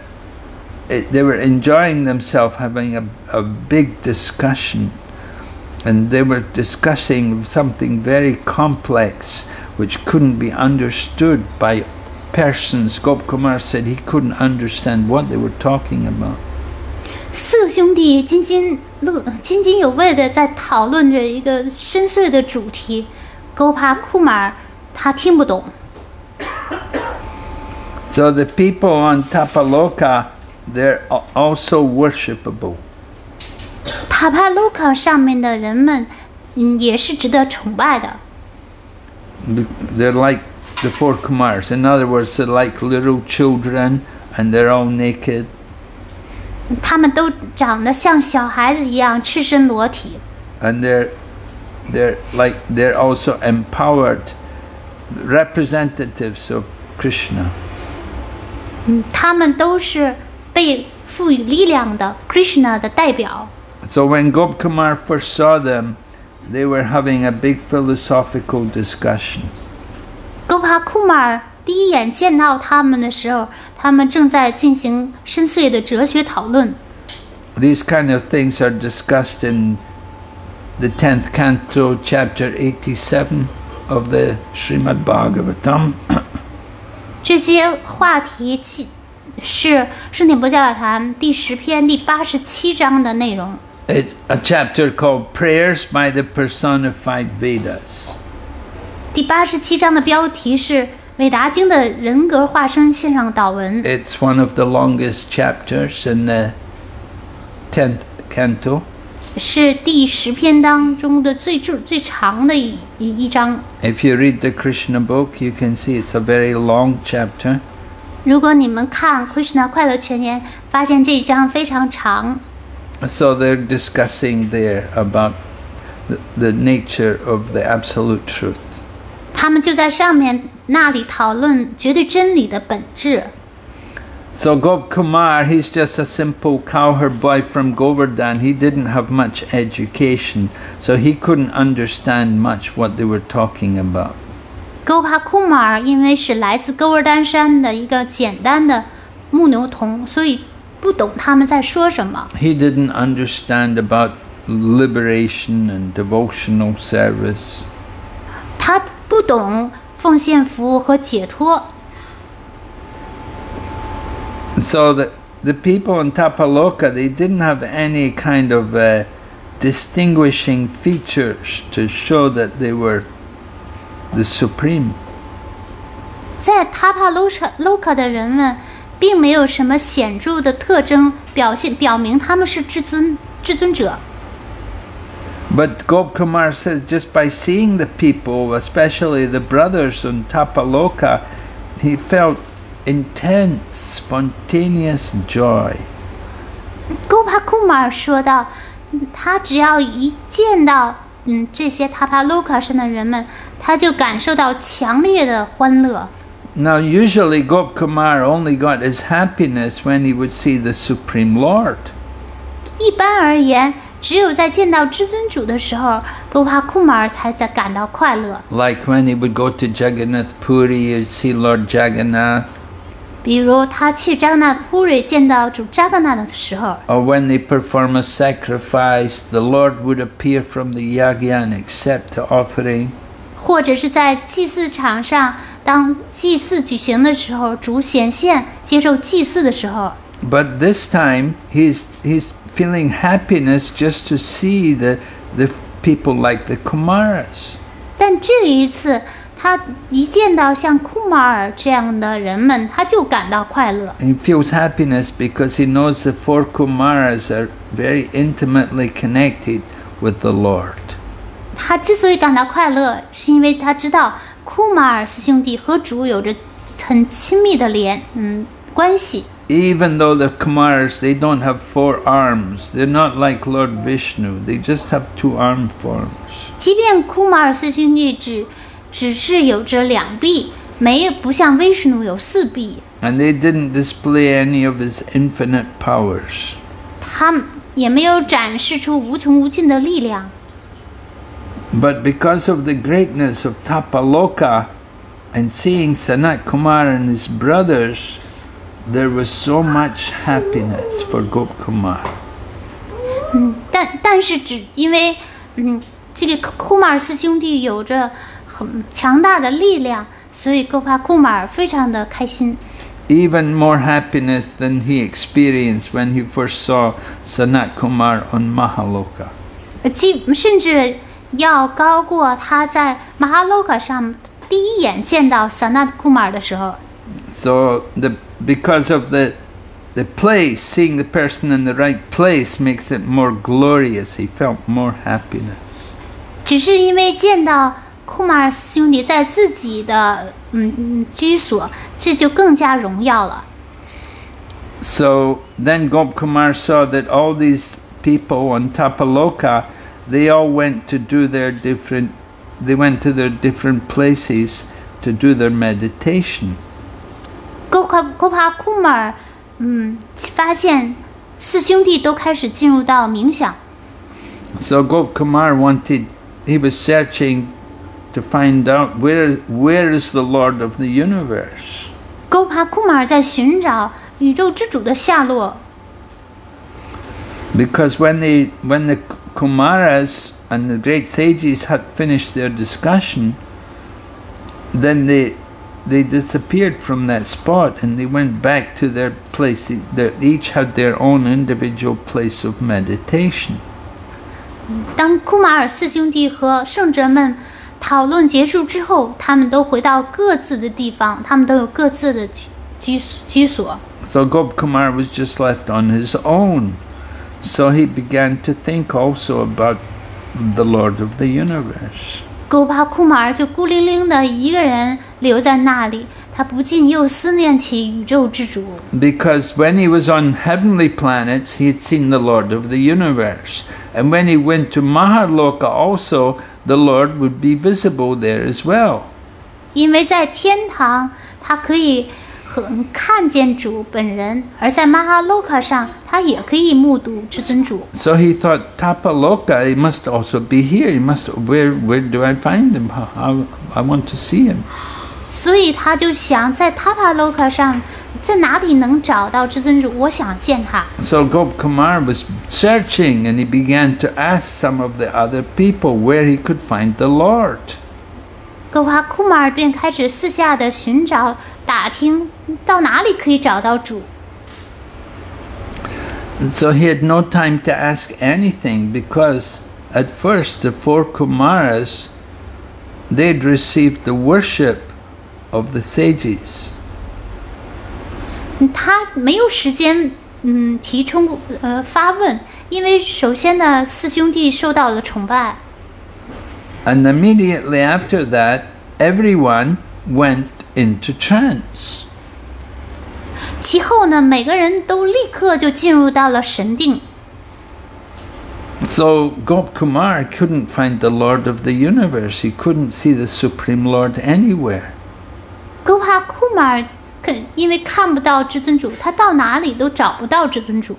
eh, they were enjoying themselves, having a, a big discussion. And they were discussing something very complex which couldn't be understood by persons. Gop Kumar said he couldn't understand what they were talking about. 四个兄弟津津乐津津有味的在讨论着一个深邃的主题。 勾帕库马尔他听不懂， So the people on Tapaloka, they're al- also worshipable. 塔帕洛卡上面的人们，嗯，也是值得崇拜的。 They're like the four Kumars. In other words, they're like little children and they're all naked. 他们都长得像小孩子一样赤身裸体， And they're, they're like, they're also empowered representatives of Krishna. 嗯，他们都是被赋予力量的 Krishna 的代表。 So when Gopkumar first saw them, they were having a big philosophical discussion. 勾帕库马尔第一眼见到他们的时候，他们正在进行深邃的哲学讨论。 These kind of things are discussed in the 10th canto, chapter 87 of the Srimad Bhagavatam. 这些话题其是圣典博教法坛第十篇第八十七章的内容。 It's a chapter called Prayers by the Personified Vedas. 第八十七章的标题是《韦达经》的人格化身线上祷文， It's one of the longest chapters in the 10th canto. 是第十篇当中的最最最长的一一一章。If you read the Krishna book, you can see it's a very long chapter. 如果你们看《Krishna 快乐全言》，发现这一章非常长，So they're discussing there about the, the nature of the absolute truth. 他们就在上面那里讨论绝对真理的本质。So Gop Kumar, he's just a simple cowherd boy from Govardhan. He didn't have much education, so he couldn't understand much what they were talking about. Gopal Kumar 因为是来自戈尔丹山的一个简单的牧牛童，所以不懂他们在说什么。He didn't understand about liberation and devotional service. 他不懂奉献服务和解脱。so the, the people in Tapaloka they didn't have any kind of uh, distinguishing features to show that they were the supreme. but Gop Kumar says just by seeing the people, especially the brothers in Tapaloka, he felt intense, spontaneous joy. 勾帕库马尔说道：“嗯他只要一见到嗯这些塔帕洛克上的人们，他就感受到强烈的欢乐。 Now, usually Gop Kumar only got his happiness when he would see the Supreme Lord. 一般而言， 只有在见到至尊主的时候，勾帕库马尔才在感到快乐。 Like when he would go to Jagannath Puri, you'd see Lord Jagannath. 比如他去扎格纳普瑞见到主扎格纳的时候，Or when they perform a sacrifice, the Lord would appear from the yagya and accept the offering. 或者是在祭祀场上，当祭祀举行的时候，主显现接受祭祀的时候，But this time, he's, he's feeling happiness just to see the, the people like the Kumaras. 但这一次，他一见到像库马尔这样的人们，他就感到快乐。 He feels happiness because he knows the four Kumaras are very intimately connected with the Lord. 他之所以感到快乐，是因为他知道库马尔四兄弟和主有着很亲密的连嗯关系。 Even though the Kumaras, they don't have four arms. They're not like Lord Vishnu. They just have two arm forms. 即便库马尔四兄弟只 只是有着两臂，没有不像威什努有四臂，And they didn't display any of his infinite powers. 他们也没有展示出无穷无尽的力量。But because of the greatness of Tapaloka and seeing Sanat Kumar and his brothers, there was so much happiness for Gop Kumar. 嗯但但是只因为嗯，这个库马尔四兄弟有着很强大的力量，所以戈帕库马尔非常的开心。 Even more happiness than he experienced when he first saw Sanat Kumar on Mahaloka. 呃，既甚至要高过他在马哈洛卡上第一眼见到萨纳库马尔的时候。 So the because of the the place, seeing the person in the right place makes it more glorious. He felt more happiness. 只是因为见到 库马尔四兄弟在自己的嗯嗯居所，这就更加荣耀了。 So then Gop Kumar saw that all these people on Tapaloka, they all went to do their different, they went to their different places to do their meditation. 勾卡勾帕库马尔，嗯，发现四兄弟都开始进入到冥想， So Gop Kumar wanted, he was searching to find out where, where is the Lord of the universe. 勾帕库马尔在寻找宇宙之主的下落， Because when they, when the Kumaras and the great sages had finished their discussion, then they, they disappeared from that spot and they went back to their place. They each had their own individual place of meditation. 当库马尔四兄弟和圣哲们 讨论结束之后，他们都回到各自的地方，他们都有各自的居居居所。 So Gop Kumar was just left on his own. So he began to think also about the Lord of the universe. 勾巴库马尔就孤零零的一个人留在那里，他不禁又思念起宇宙之主。 Because when he was on heavenly planets, he had seen the Lord of the universe. And when he went to Mahaloka also, the Lord would be visible there as well. 因为在天堂，他可以很看见主本人；而在马哈洛卡上，他也可以目睹至尊主。 So he thought, Tapaloka, he must also be here. He must, where, where do I find him? How, I want to see him. 所以他就想，在塔帕洛卡上，在哪里能找到至尊主？我想见他。 So Gop Kumar was searching and he began to ask some of the other people where he could find the Lord. 格瓦库马尔便开始私下的寻找、打听，到哪里可以找到主。 And so he had no time to ask anything because at first the four Kumaras they'd received the worship of the sages. 嗯他没有时间，嗯，提出呃发问，因为首先呢，四兄弟受到了崇拜， And immediately after that, everyone went into trance. 其后呢，每个人都立刻就进入到了神定。 So Gop Kumar couldn't find the Lord of the universe. He couldn't see the Supreme Lord anywhere. 勾帕库马尔看，因为看不到至尊主，他到哪里都找不到至尊主。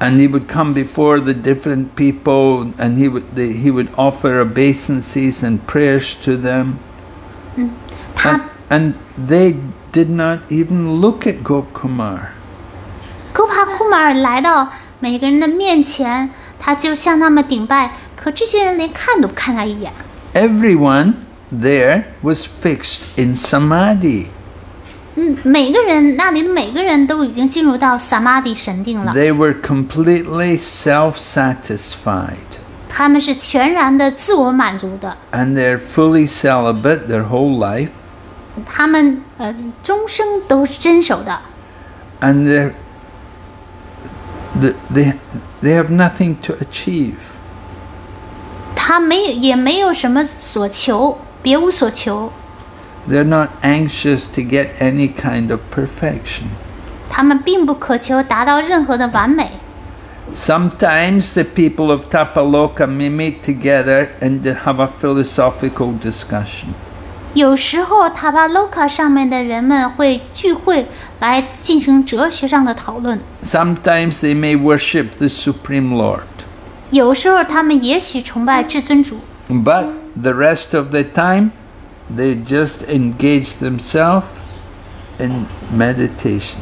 and he would come before the different people, and he would they, he would offer obeisances and prayers to them, 他 and, and they did not even look at Gopkumar. 戈帕库马尔来到每个人的面前，他就向他们顶拜，可这些人连看都不看他一眼。 Everyone there was fixed in samadhi. 嗯，每个人那里的每个人都已经进入到萨玛迪神定了， They were completely self-satisfied. 他们是全然的自我满足的， and they're fully celibate their whole life, 他们呃终生都是真守的， and they're the, they they have nothing to achieve. 他没有也没有什么所求， 别无所求， They're not anxious to get any kind of perfection. 他们并不渴求达到任何的完美。 Sometimes the people of Tapaloka may meet together and they have a philosophical discussion. 有时候塔巴洛卡上面的人们会聚会来进行哲学上的讨论， Sometimes they may worship the Supreme Lord. 有时候他们也许崇拜至尊主， But the rest of the time, they just engage themselves in meditation.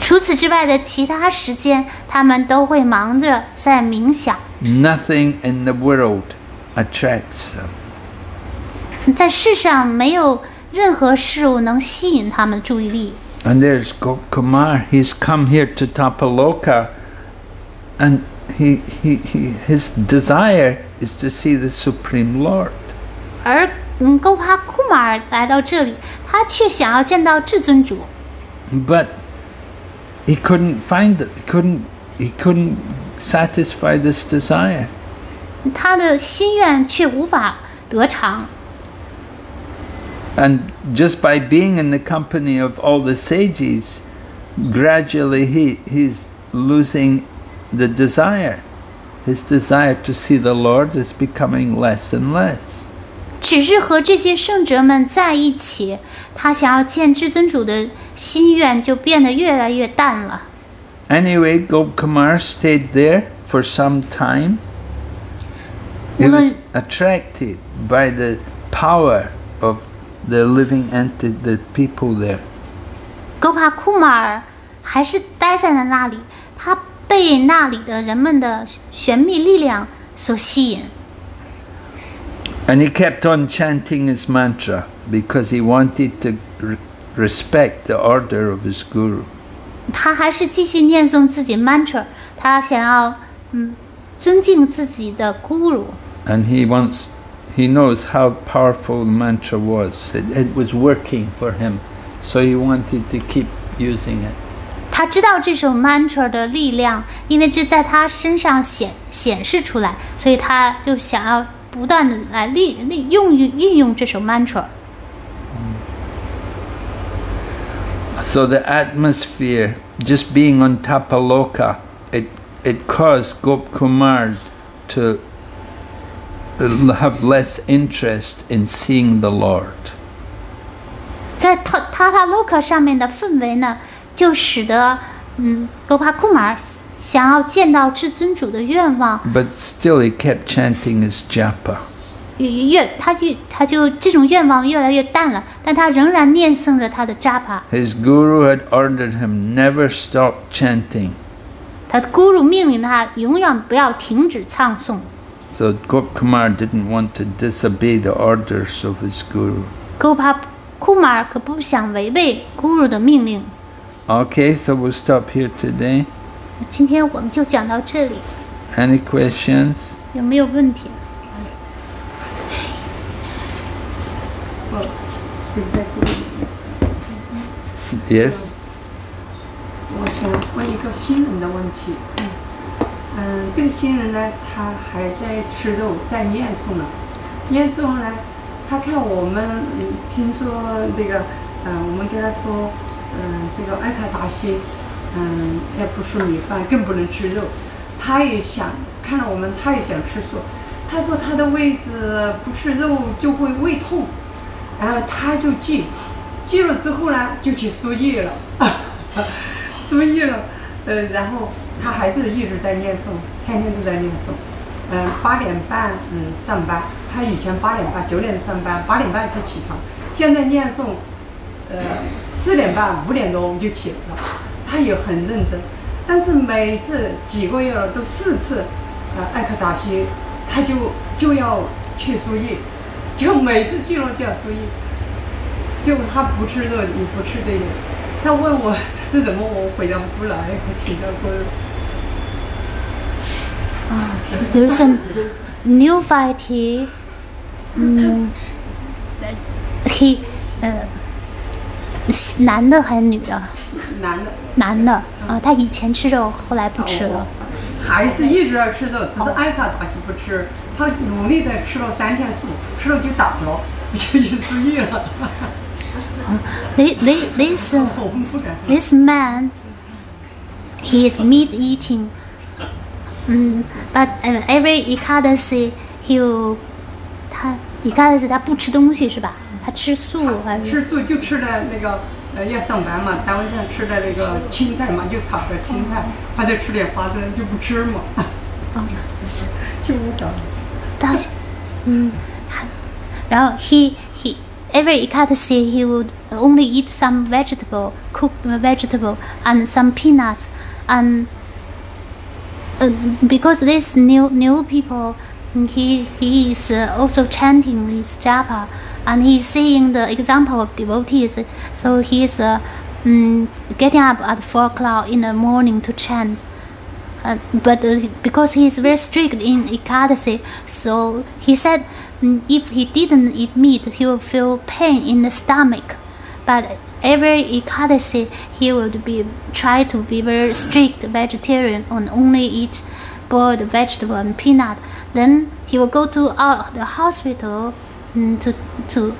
除此之外的其他时间，他们都会忙着在冥想。 Nothing in the world attracts them. 在世上没有任何事物能吸引他们的注意力。 And there's Gopkumar. He's come here to Tapaloka, and he, he, he, his desire is to see the Supreme Lord. 而嗯，勾帕库马尔来到这里，他却想要见到至尊主， But he couldn't find it. He couldn't. He couldn't satisfy this desire. 他的心愿却无法得偿。 And just by being in the company of all the sages, gradually he, he's losing the desire. His desire to see the Lord is becoming less and less. 只是和这些圣者们在一起，他想要见至尊主的心愿就变得越来越淡了。 Anyway, Gopkumar stayed there for some time. He Well, was attracted by the power of the living entity, the people there. 勾帕库马尔还是待在了那里，他 被那里的人们的玄秘力量所吸引。 And he kept on chanting his mantra because he wanted to re- respect the order of his guru. 他还是继续念诵自己 mantra，他想要嗯尊敬自己的 guru。 And he wants, he knows how powerful the mantra was. It, it was working for him, so he wanted to keep using it. 他知道这首 mantra 的力量，因为这在他身上显显示出来，所以他就想要不断的来利利用于运用这首 mantra。 So the atmosphere, just being on Tapaloka, it, it caused Gopkumar to uh, have less interest in seeing the Lord. 在塔塔帕洛克上面的氛围呢， 就使得嗯罗帕库马尔想要见到至尊主的愿望 But still, he kept chanting his japa. 越越他越他就这种愿望越来越淡了，但他仍然念诵着他的 japa。His guru had ordered him never stop chanting. 他的 guru 命令他永远不要停止唱诵。So Gopkumar didn't want to disobey the orders of his guru. gopa kumar 可不想违背 guru 的命令。Okay, so we'll stop here today. 今天我们就讲到这里， Any questions? 有没有问题？对不对？ Yes? 我想问一个新人的问题。嗯，这个新人呢，他还在吃肉，在念诵呢。念诵呢，他看我们，嗯听说那个，嗯，我们跟他说， 嗯，这个艾卡达西，嗯，也不吃米饭，更不能吃肉。他也想看到我们，他也想吃素。他说他的胃子不吃肉就会胃痛，然后他就记，记了之后呢，就去输液了，输液了，呃，然后他还是一直在念诵，天天都在念诵。嗯，八点半嗯上班，他以前八点半九点上班，八点半才起床，现在念诵，呃四点半五点多我们就起来了，他也很认真，但是每次几个月了都四次，呃艾克达基，他就就要去输液，就每次去了就要输液，就他不吃肉，你不吃这个，他问我是怎么，我回答不出来，我请教过。There's a new variety. Mm, he 呃，男的还是女的？男的。男的啊，他以前吃肉，后来不吃了。还是一直在吃肉，只是艾卡达西不吃，他努力的吃了三天素，吃了就倒了，就去失忆了。This this 我们不敢说。this man, he is meat eating. Mm, but uh, every ecada say he 他 Ekadasi 他不吃东西是吧？他吃素还是？吃素就吃的那个，呃，要上班嘛，单位上吃的那个青菜嘛，就炒个青菜，还得吃点花生，就不吃嘛。哦，就不找。他，嗯，他，然后 he he every Ekadasi he would only eat some vegetable, cooked vegetable and some peanuts, and uh, because these new new people. He, he is uh, also chanting this japa and he's seeing the example of devotees so he's uh, mm, getting up at four o'clock in the morning to chant uh, but uh, because he is very strict in Ekadasi, so he said mm, if he didn't eat meat, he would feel pain in the stomach. But every Ekadasi, he would be try to be very strict vegetarian and only eat boiled vegetable and peanut. Then he will go to uh, the hospital to to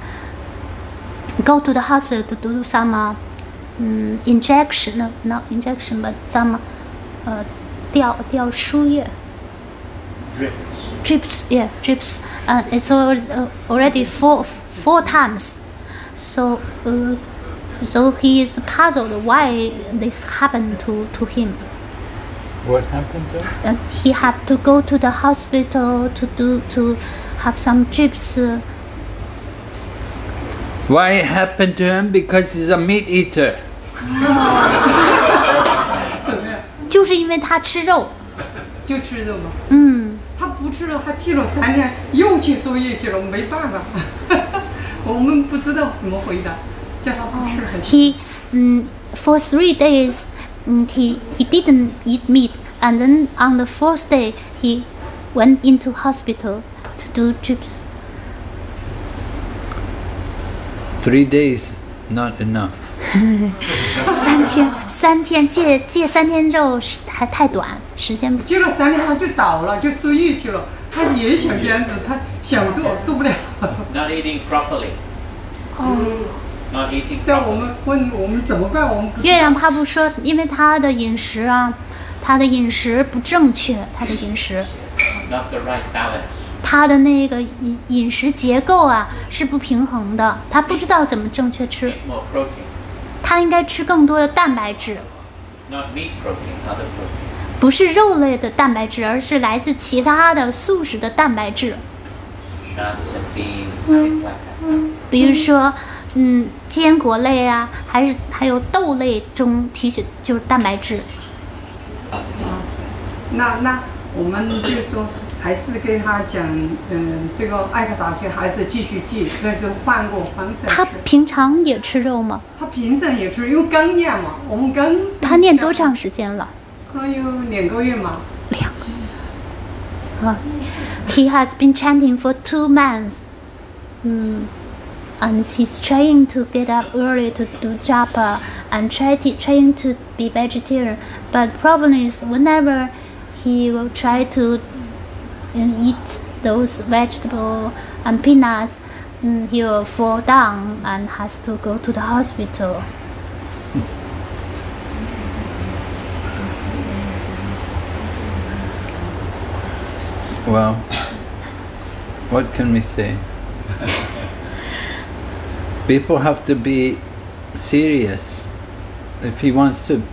go to the hospital to do some uh, mm, injection, no, not injection, but some uh, 吊吊输液 drips, yeah, drips. Uh, it's already, uh, already four four times. So, uh, so he is puzzled why this happened to, to him. What happened to him? Uh, he had to go to the hospital to do to have some drips. Uh, Why it happened to him? Because he's a meat eater. 就是因为他吃肉，就吃肉嘛。嗯，他不吃肉，他去了三天，又去输液去了，没办法，我们不知道怎么回答，叫他不吃很。 he mm, for three days mm, he he didn't eat meat and then on the fourth day he went into hospital to do drips Three days, not enough. 三天三天戒戒三天肉是还太短，时间不去了三天他就倒了，就输液去了。他也想鞭子，他想做做不了。 Not eating properly. Not eating 叫我 properly. 们问我们怎么办，我们不知月道亮帕布说，因为他的饮食啊，他的饮食不正确，他的饮食， Not the right balance. 他的那个饮饮食结构啊是不平衡的，他不知道怎么正确吃.他应该吃更多的蛋白质.不是肉类的蛋白质，而是来自其他的素食的蛋白质.比如说，嗯，坚果类啊，还是还有豆类中提取就是蛋白质。那那我们就说还是给他讲，嗯，这个艾克达西还是继续记，所以就换过方式他吃。平常也吃肉吗？他平时也吃，因为刚念嘛，我们刚他念多长时间了？可能有两个月嘛。两个。啊，He has been chanting for two months. 嗯，and he's trying to get up early to do japa and try to, trying to be vegetarian. But problem is whenever he will try to know, eat those vegetable and peanuts, mm, he will fall down and has to go to the hospital. Well, what can we say? People have to be serious. If he wants to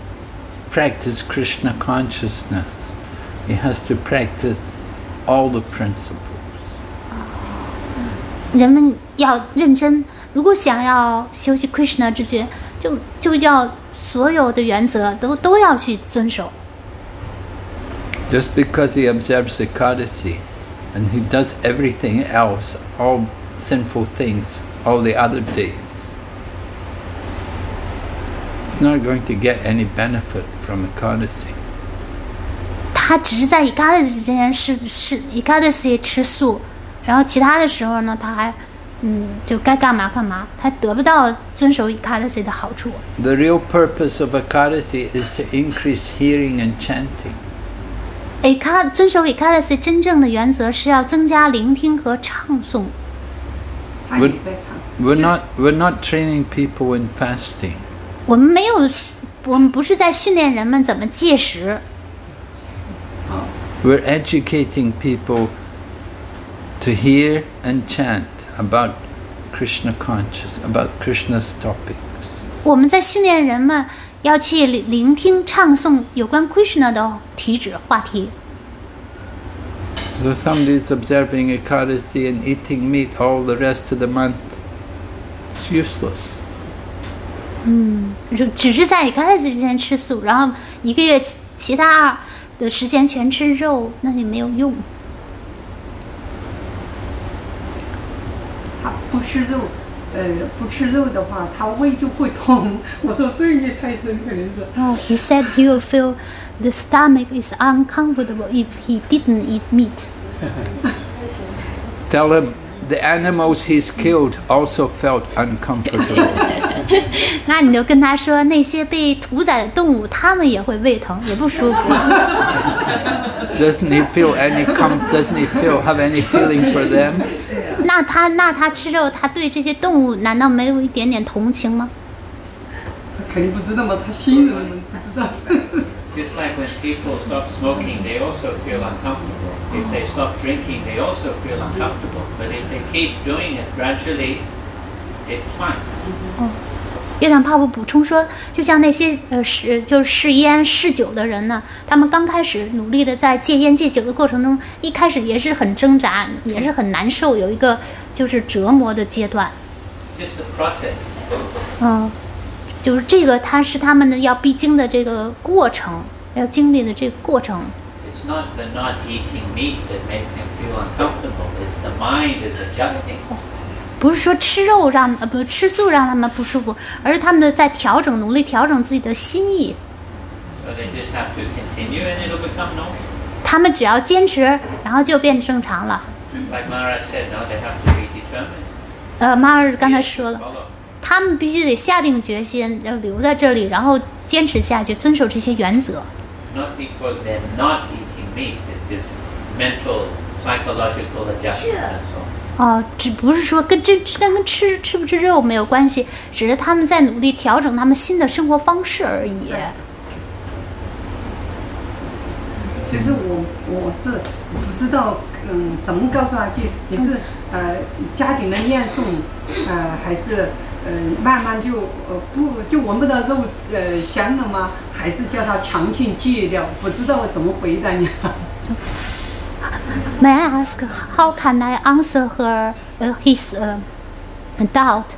practice Krishna consciousness, he has to practice all the principles. 人们要认真，如果想要修习 Krishna 之觉，就就要所有的原则都都要去遵守。 Just because he observes Ekadasi and he does everything else, all sinful things, all the other days, he's not going to get any benefit from Ekadasi. 他只是在 Ekadasi 之间是是 Ekadasi 吃素，然后其他的时候呢，他还嗯就该干嘛干嘛，他得不到遵守 Ekadasi 的好处。The real purpose of Ekadasi is to increase hearing and chanting. e k 遵守 Ekadasi 真正的原则是要增加聆听和唱诵。We're not, we're not training people in fasting. 我们没有，我们不是在训练人们怎么戒食，We're educating people to hear and chant about Krishna conscious, about Krishna's topics. 我们在训练人们要去聆聆听、唱诵有关 Krishna 的题旨话题。 So somebody's observing Ekadasi and eating meat all the rest of the month. It's useless. 只只是在 Ekadasi 之前吃素，然后一个月其其他 的时间全吃肉，那也没有用。他不吃肉，呃，不吃肉的话，他胃就会痛。我说罪孽太深，可能是。 Oh, he said he will feel the stomach is uncomfortable if he didn't eat meat. Tell him the animals he's killed also felt uncomfortable. 那你就跟他说，那些被屠宰的动物，它们也会胃疼，也不舒服。 doesn't he feel any com- doesn't he feel have any feeling for them? 那他那他吃肉，他对这些动物难道没有一点点同情吗？他肯定不知道嘛，他新人们不知道。 Just like when people stop smoking, they also feel uncomfortable. If they stop drinking, they also feel uncomfortable. But if they keep doing it gradually, it's fine. 月亮泡泡补充说，就像那些呃试就是试烟试酒的人呢，他们刚开始努力的在戒烟戒酒的过程中，一开始也是很挣扎，也是很难受，有一个就是折磨的阶段。 Just the process. 嗯， 就是这个，它是他们的要必经的这个过程，要经历的这个过程。不是说吃肉让呃，不吃素让他们不舒服，而是他们的在调整，努力调整自己的心意。他们只要坚持，然后就变正常了。呃，马老师刚才说了。他们必须得下定决心，要留在这里，然后坚持下去，遵守这些原则。Not because they're not eating meat. It's just mental, psychological adjustment. 哦、只不是说跟这跟跟吃吃不吃肉没有关系，只是他们在努力调整他们新的生活方式而已。就是我我是不知道，嗯，怎么告诉他去？你是呃家庭的念诵，呃还是 呃慢慢就呃不就闻不到肉呃香了吗？还是叫他强行戒掉？不知道怎么回答你。 May I ask how can I answer her uh, his uh, doubt?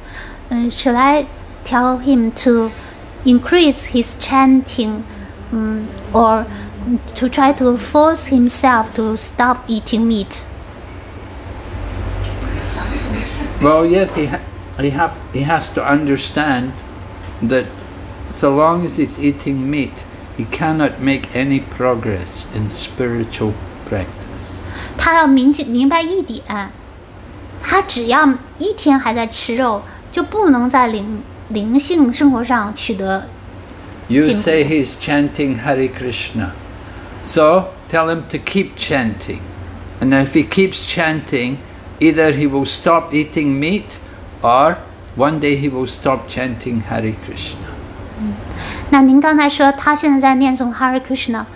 Uh, should I tell him to increase his chanting, um, or to try to force himself to stop eating meat? Well, yes, he ha- he have he has to understand that so long as he's eating meat, he cannot make any progress in spiritual practice. 他要明记明白一点，他只要一天还在吃肉，就不能在灵灵性生活上取得 You Simple. say he's chanting Hare Krishna, so tell him to keep chanting, and if he keeps chanting, either he will stop eating meat, or one day he will stop chanting Hare Krishna. 那您刚才说他现在在念诵 Hare Krishna，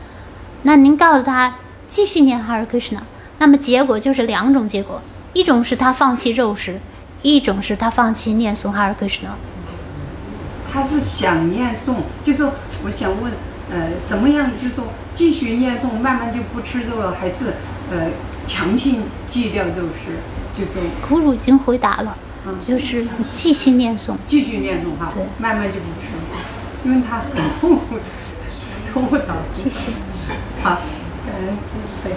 那您告诉他继续念 Hare Krishna，那么结果就是两种结果，一种是他放弃肉食，一种是他放弃念诵 Hare Krishna。他是想念诵，就说我想问，呃，怎么样？就是说继续念诵，慢慢就不吃肉了，还是呃强行戒掉肉食？就是说咕噜已经回答了，嗯就是继续念诵。继续念诵哈对，慢慢就不吃了，因为他很痛苦，痛苦到好，嗯，对。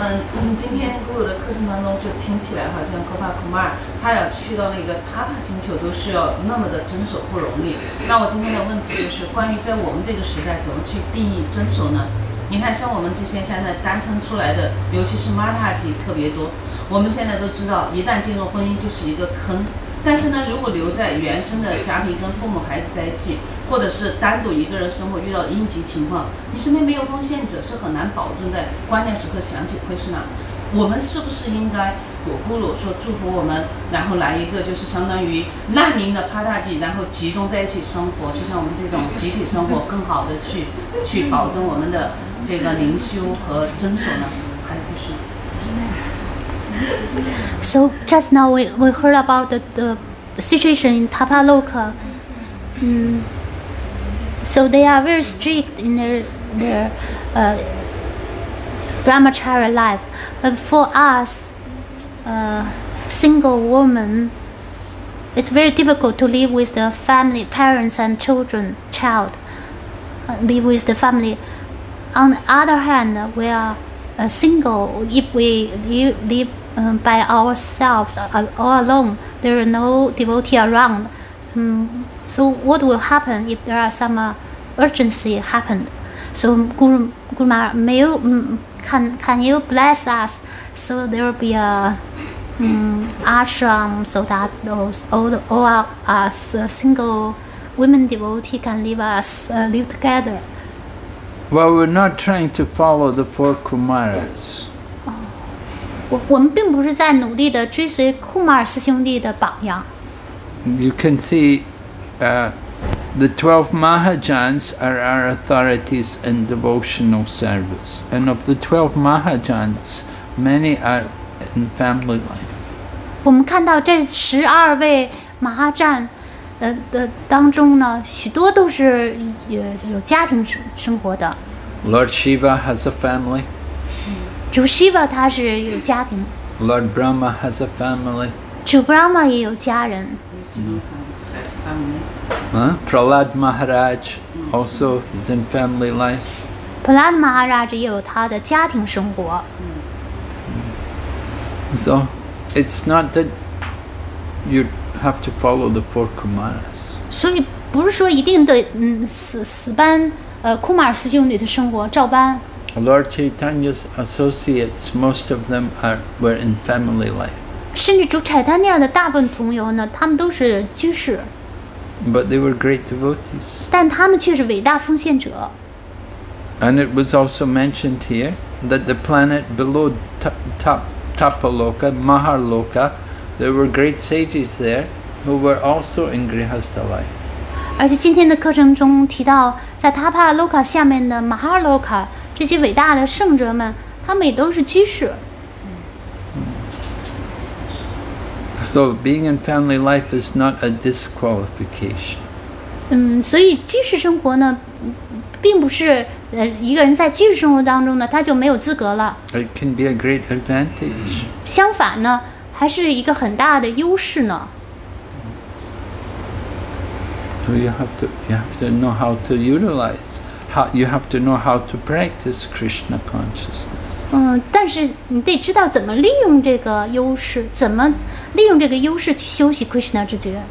嗯嗯，今天咕噜的课程当中，就听起来好像科帕库马尔他要去到那个塔塔星球都是要那么的遵守不容易。那我今天的问题就是关于在我们这个时代怎么去定义遵守呢？你看，像我们这些现在单身出来的，尤其是玛塔级特别多。我们现在都知道，一旦进入婚姻就是一个坑。但是呢，如果留在原生的家庭跟父母孩子在一起，或者是单独一个人生活遇到应急情况，你身边没有奉献者是很难保证在关键时刻想起奎师那。我们是不是应该果咕噜说祝福我们，然后来一个就是相当于难民的帕塔季，然后集中在一起生活，就像我们这种集体生活，更好的去去保证我们的 这个灵修和遵守呢？还有就是。 So just now we, we heard about the, the situation in Tapaloka. Mm. So they are very strict in their their uh, brahmacharya life, but for us, uh, single woman, it's very difficult to live with the family, parents and children, child, uh, live with the family. On the other hand, we are uh, single. If we live, live um, by ourselves, uh, all alone, there are no devotee around. Mm, so what will happen if there are some uh, urgency happened? So Guru, Guru may you, mm, can, can you bless us so there will be a um, ashram so that those all, all us uh, single women devotee can live us uh, live together. Well, we're not trying to follow the four Kumaras. 我我们并不是在努力的追随库马尔四兄弟的榜样。 You can see uh, the 12 Mahajans are our authorities in devotional service. And of the 12 Mahajans, many are in family life. 我们看到这十二位马哈战 Lord Shiva has a family. 主 Shiva 他是有家庭。Lord Brahma has a family. 主 Brahma 也有家人。嗯、huh?，Prahlad Maharaj also is in family life. Prahlad Maharaj 也有他的家庭生活。So, it's not that you have to follow the four Kumaras. 所以不是说一定得嗯死死搬呃库马尔四兄弟的生活照搬。 Lord Chaitanya's associates, most of them are were in family life. 甚至主柴丹尼亚的大部分同游呢，他们都是居士， But they were great devotees. 但他们却是伟大奉献者。 And it was also mentioned here that the planet below Ta- Ta- Tapaloka, Maharloka, there were great sages there who were also in Grihastha life. 而且今天的课程中提到，在塔帕洛卡下面的马哈洛卡这些伟大的圣者们，他们也都是居士。 So being in family life is not a disqualification. 嗯，所以居士生活呢，嗯并不是呃一个人在居士生活当中呢，他就没有资格了。 It can be a great advantage. 相反呢， 还是一个很大的优势呢。 So you have to you have to know how to utilize. How you have to know how to practice Krishna consciousness. 嗯，但是你得知道怎么利用这个优势，怎么利用这个优势去修习 Krishna 之觉。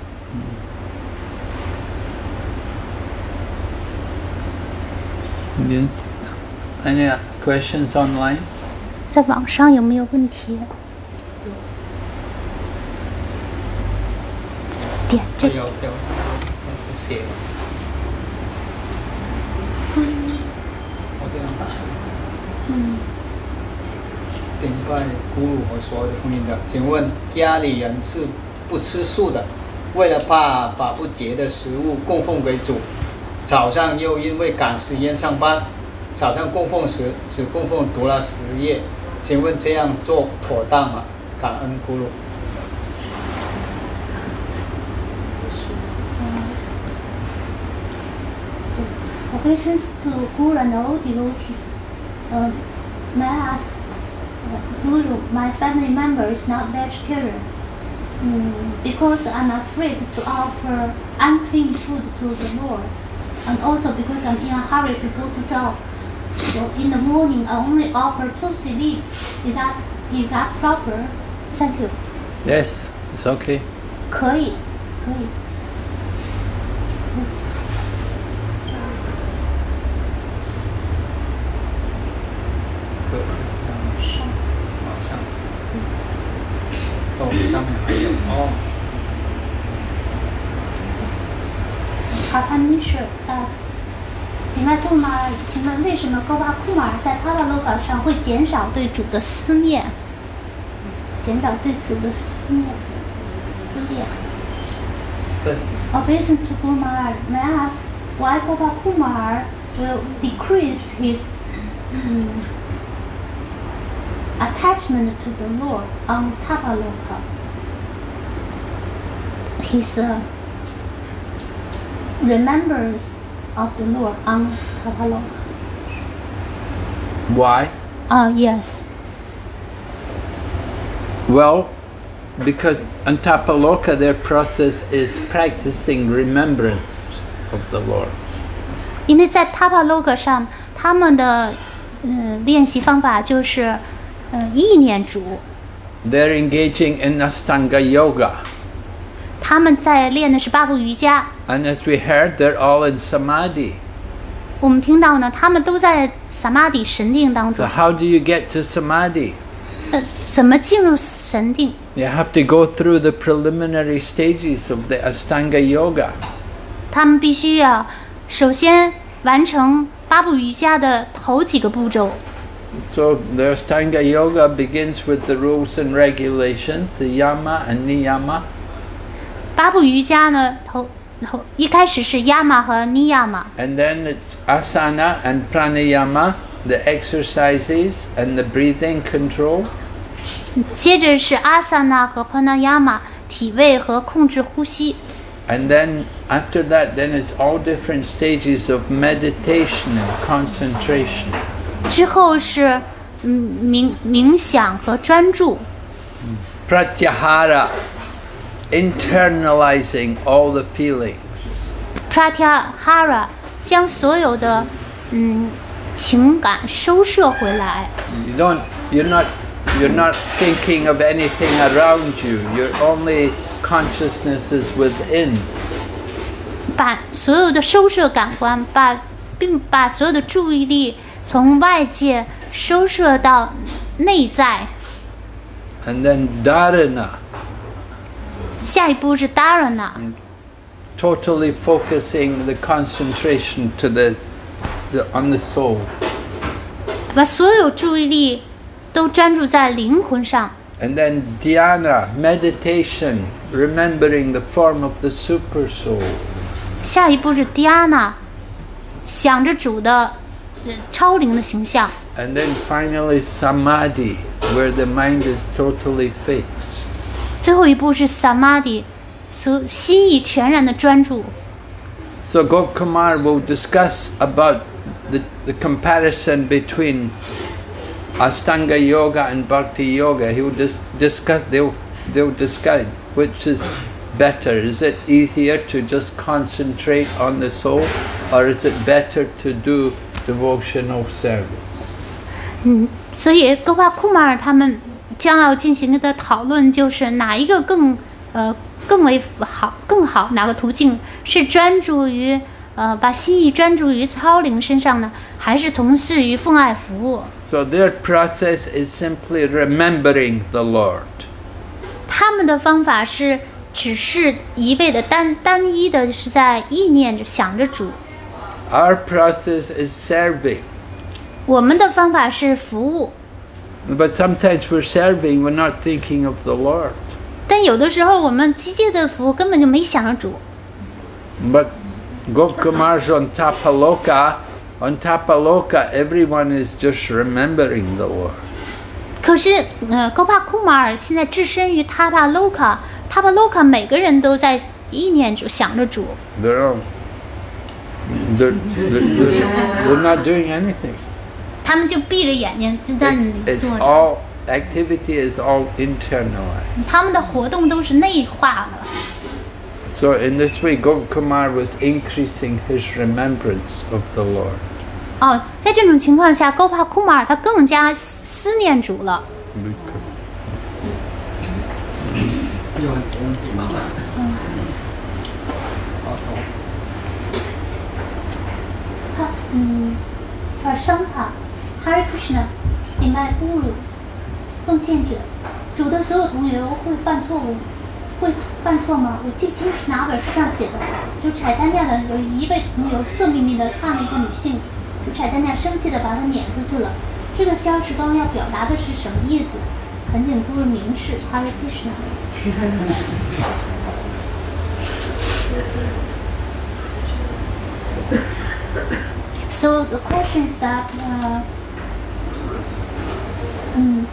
Yes. Any questions online? 在网上有没有问题？ 点这个。有有有写。我这样打。嗯。顶拜咕噜和所有的奉献者，请问家里人是不吃素的，为了怕把不洁的食物供奉给主，早上又因为赶时间上班，早上供奉时只供奉读了十页，请问这样做妥当吗？感恩咕噜。我会 obeisance to Guru and all devotees. Uh, may I ask, uh, Guru, my family member is not vegetarian. Mm, because I'm afraid to offer unclean food to the Lord, and also because I'm in a hurry to go to job. So in the morning, I only offer tulsi leaves. Is that is that proper? Thank you. Yes, it's okay. 可以，可以。 还有哦，Papa Nisha asks, 请问库马，请问为什么高巴库马尔在帕瓦罗卡上会减少对主的思念？减少对主的思念，思念。对 to Guru Maharaj, may I ask why Gopa Kumar will decrease his mm, attachment to the Lord on Tapaloka? His uh, remembrance of the Lord on Tapaloka. Why? Ah, yes. Well, because on Tapaloka their process is practicing remembrance of the Lord. 因为在 Tapaloka 上，他们的嗯练习方法就是嗯意念主， They're engaging in Astanga Yoga. 他们在练的是八部瑜伽。 And as we heard, they're all in Samadhi. 我们听到呢，他们都在萨玛底神定当 So 中。 how do you get to Samadhi? 呃，怎么进入神定？ You have to go through the preliminary stages of the Astanga Yoga. 他们必须要首先完成八部瑜伽的头几个步骤。 So the Astanga Yoga begins with the rules and regulations, the yama and niyama. 八部瑜伽呢，头头一开始是亚玛和尼亚玛， And then it's asana and pranayama, the exercises and the breathing control. 接着是阿萨那和帕那亚玛体位和控制呼吸。 And then after that, then it's all different stages of meditation and concentration. 之后是嗯冥冥想和专注， Pratyahara, internalizing all the feelings. pratyahara 将所有的嗯情感收摄回来。 You don't, you're not, you're not thinking of anything around you. Your only consciousness is within. 把所有的收摄感官，把并把所有的注意力从外界收摄到内在。 And then dharana, 下一步是 dharana， totally focusing the concentration to the, the on the soul. 把所有注意力都专注在灵魂上。 And then dhyana, meditation, remembering the form of the super soul. 下一步是 dhyana，想着主的呃超灵的形象。 And then finally samadhi, where the mind is totally fixed. 最后一步是 samadhi，所心意全然的专注。So Gop Kumar will discuss about the, the comparison between Astanga Yoga and Bhakti Yoga. He will dis discuss, they'll, they'll discuss which is better. Is it easier to just concentrate on the soul or is it better to do devotional service? Mm, 嗯，所以戈巴库马尔他们将要进行的讨论就是哪一个更呃更为好更好，哪个途径是专注于呃把心意专注于操灵身上呢，还是从事于奉爱服务？So their process is simply remembering the Lord. 他们的方法是只是一味的单单一的是在意念着想着主，Our process is serving. 我们的方法是服务，But sometimes we're serving, we're not thinking of the Lord. But Gop Kumar's on Tapaloka, on Tapaloka, everyone is just remembering the Lord. 可是，呃，Gopa Kumar 现在置身于 Tapaloka, Tapaloka 每个人都在意念主，想着主。They're, they're, they're, they're not doing anything. 他们就闭着眼睛就在那里坐着，all activity is all internalized. 他们的活动都是内化的。So in this way, Gopakumar was increasing his remembrance of the Lord. 哦，在这种情况下，高帕库马尔他更加思念主了。嗯，他生他，Hare Krishna，明白侮辱，奉献者，主的所有同游会犯错误，会犯错吗？我记不清是哪本书上写的，就柴丹亚的有一位同游色眯眯的看了一个女性，就柴丹亚生气的把她撵出去了。这个消时光要表达的是什么意思？恳请诸位明示，Hare Krishna。So the question is that, uh, mm,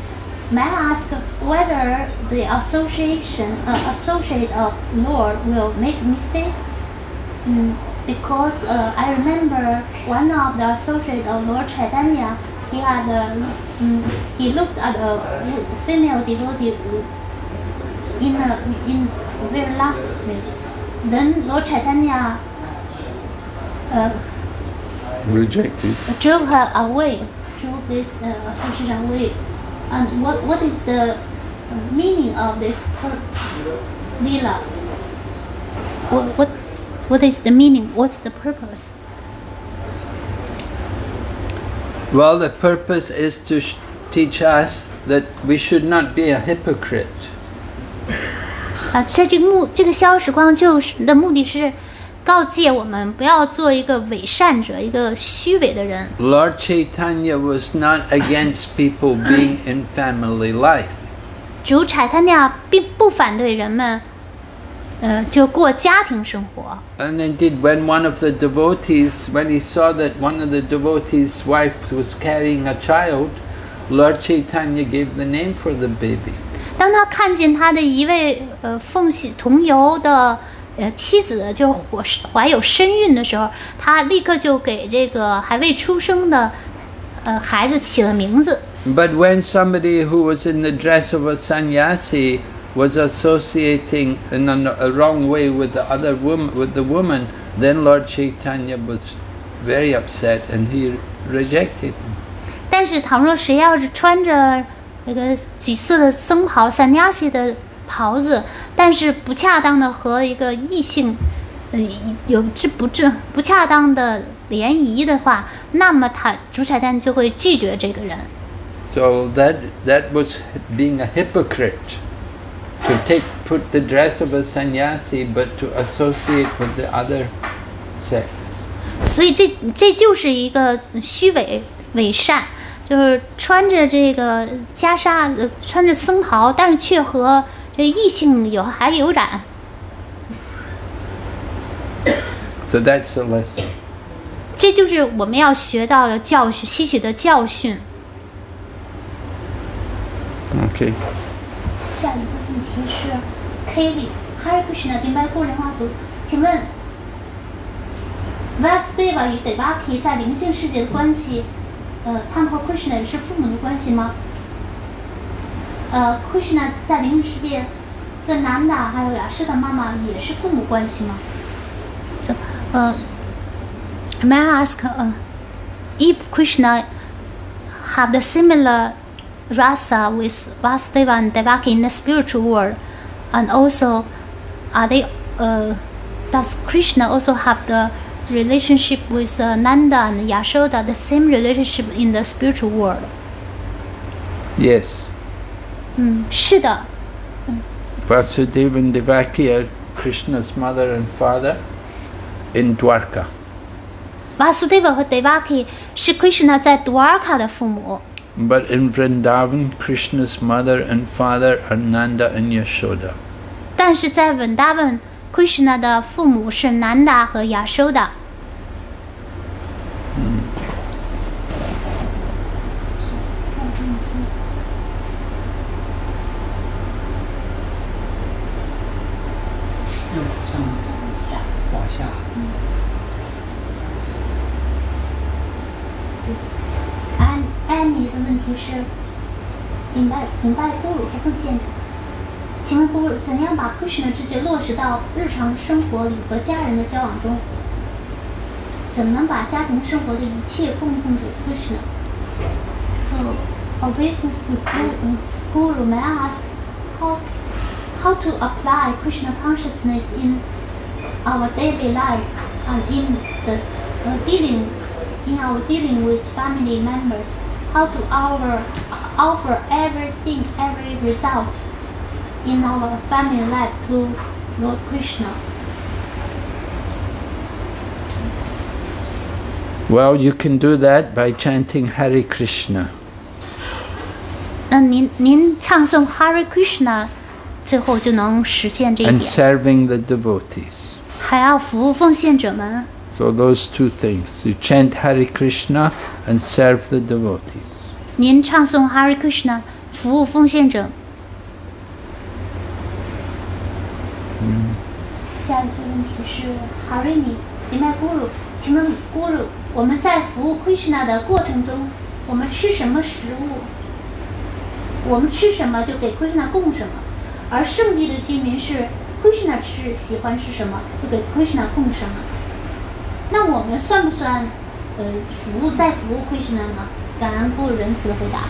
may I ask whether the association, uh, associate of Lord will make mistake? Mm, because uh, I remember one of the associate of Lord Chaitanya, he had, uh, mm, he looked at a female devotee in a, in very last lastly. Then Lord Chaitanya uh, Rejected. drove her away, drove this uh, association away. And what, what is the uh, meaning of this pur- lila? What, what, what is the meaning? What's the purpose? Well, the purpose is to sh- teach us that we should not be a hypocrite. 啊，这这个目这个消时光就是的目的是 告诫我们不要做一个伪善者，一个虚伪的人。 Lord Chaitanya was not against people being in family life. 主踩他那样并不反对人们，呃，就过家庭生活。 And indeed, when one of the devotees, when he saw that one of the devotees' wife was carrying a child, Lord Chaitanya gave the name for the baby. 当他看见他的一位呃奉系同游的 呃妻子就是怀怀有身孕的时候，他立刻就给这个还未出生的呃孩子起了名字。But when somebody who was in the dress of a sannyasi was associating in a, a wrong way with the other woman, with the woman, then Lord Chaitanya was very upset and he rejected him. 但是倘若谁要是穿着那个橘色的僧袍、散亚西的袍子，但是不恰当的和一个异性，呃，有这不正不恰当的联谊的话，那么他主彩蛋就会拒绝这个人。So that that was being a hypocrite. To take put the dress of a sannyasi but to associate with the other sex. 所以这这就是一个虚伪伪善，就是穿着这个袈裟，呃穿着僧袍，但是却和这异性有还有染。So that's the lesson. 这就是我们要学到的教训，吸取的教训。Okay. 下一个问题是 Kelly Hare Krishna 明白工人话族，请问 Vasudeva 与 Devaki 在灵性世界的关系，呃，他们和 Krishna 是父母的关系吗？呃，Krishna 在灵性世界跟南达还有雅诗的妈妈也是父母关系吗？So, 呃、May I ask, uh, if Krishna have the similar rasa with Vasudeva and Devaki in the spiritual world, and also are they? Uh, does Krishna also have the relationship with uh, Nanda and Yashoda, the same relationship in the spiritual world? Yes. 嗯，是的， Vasudeva and Devaki are Krishna's mother and father in Dwarka. Vasudeva 和 Devaki 是 Krishna 在 Dwarka 的父母， But in Vrindavan, Krishna's mother and father are Nanda and Yashoda. 但是在 Vrindavan Krishna 的父母是 Nanda 和 Yashoda。往上 活里和家人的交往中？怎么能把家庭生活的一切供奉给 Krishna？So, obeisance to Guru, Guru, may I ask how how to apply Krishna consciousness in our daily life and in the uh, dealing in our dealing with family members? How to offer offer everything, every result in our family life to Lord Krishna? Well, you can do that by chanting Hare Krishna. 那您您唱诵 Hare Krishna，最后就能实现这一 and 点。 serving the devotees. 还要服务奉献者们。 So those two things. You chant Hare Krishna and serve the devotees. 您唱诵 Hare Krishna，服务奉献者。下一个问题是 Harini，明白 Guru，请问 Guru， 我们在服务 Krishna 的过程中，我们吃什么食物？我们吃什么就给 Krishna 供什么，而圣地的居民是 Krishna 吃喜欢吃什么就给 Krishna 供什么。那我们算不算呃服务在服务 Krishna 呢？感恩不仁慈的回答。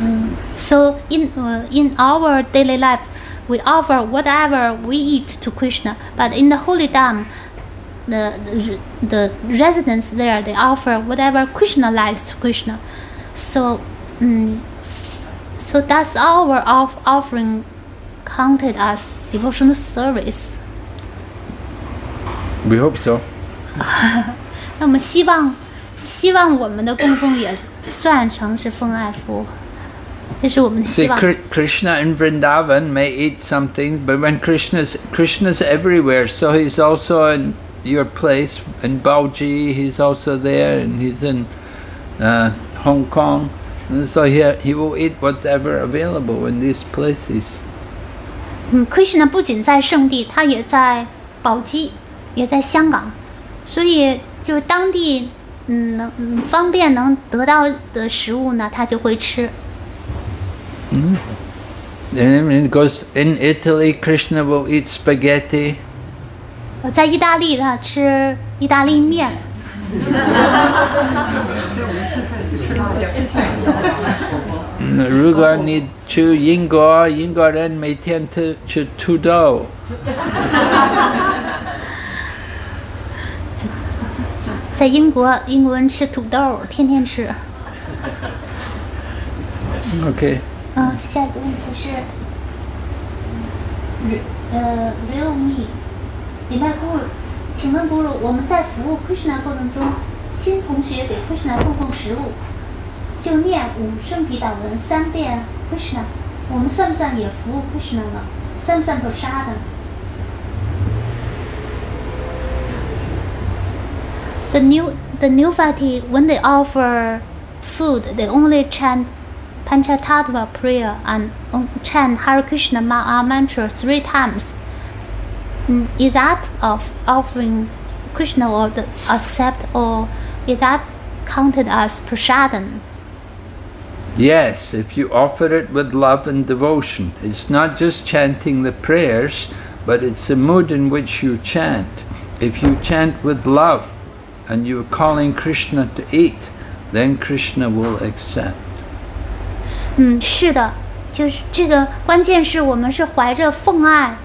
嗯，So in uh, in our daily life, we offer whatever we eat to Krishna, but in the holy dam. the the, the residents there they offer whatever Krishna likes to Krishna. So, um, so that's our off offering counted as devotional service. We hope so. 那我们希望，希望我们的供奉也算成是奉爱服务，这是我们的 See, 希望。 Kri- Krishna in Vrindavan may eat something, but when Krishna's Krishna's everywhere, so he's also in your place in Baoji. He's also there, and he's in uh, Hong Kong, and so he he will eat whatever available in these places. 嗯，Krishna 不仅在圣地，他也在宝鸡，也在香港，所以就是当地嗯能嗯方便能得到的食物呢，他就会吃。 And it goes in Italy. Krishna will eat spaghetti. 呃在意大利他吃意大利面，Mm, 如果你去英国，英国人每天吃吃土豆。在英国英国人吃土豆，天天吃。Okay. 嗯，下一个问题是，呃，real me，礼拜 guru，请问 guru，我们在服务 Krishna 过程中，新同学给 Krishna 供奉食物，就念五圣体祷文三遍 Krishna，我们算不算也服务 Krishna 呢？算不算 prasada？The new the new devotee when they offer food, they only chant Panchatattva prayer and um, chant Hare Krishna Ma- uh, mantra three times. Mm, Is that of offering Krishna or the accept or is that counted as prasadam? Yes, if you offer it with love and devotion. It's not just chanting the prayers, but it's the mood in which you chant. If you chant with love and you're calling Krishna to eat, then Krishna will accept. 嗯，是的，就是这个关键是我们是怀着奉爱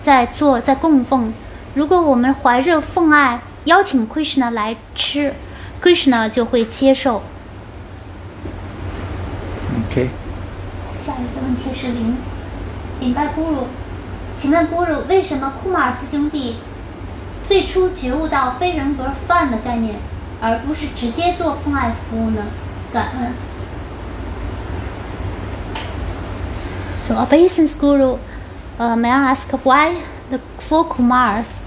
在做，在供奉。如果我们怀着奉爱邀请 Krishna 来吃，Krishna 就会接受。Okay? 下一个问题是零，顶拜咕噜，请问咕噜为什么库马尔斯兄弟最初觉悟到非人格饭的概念，而不是直接做奉爱服务呢？感恩。So obeisance guru, uh, may I ask why the four Kumars,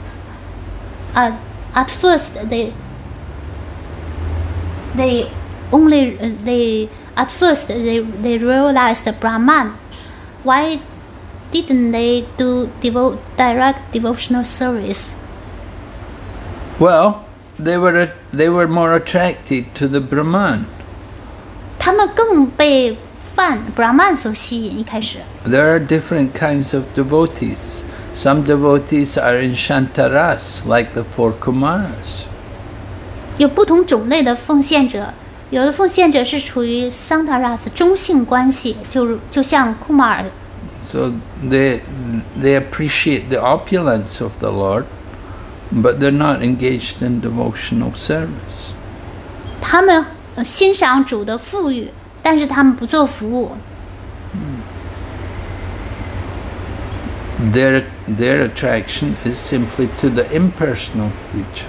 uh, at first they they only uh, they at first they they realized the Brahman. Why didn't they do devote direct devotional service? Well, they were they were more attracted to the Brahman. 他们更被 梵 Brahman 所吸引。一开始， There are different kinds of devotees. Some devotees are in Shantaras, like the four Kumaras. 有不同种类的奉献者，有的奉献者是处于 Santaras 中性关系，就就像库马尔 So they they appreciate the opulence of the Lord, but they're not engaged in devotional service. 他们呃欣赏主的富裕， 但是他们不做服务。 Their their attraction is simply to the impersonal creature.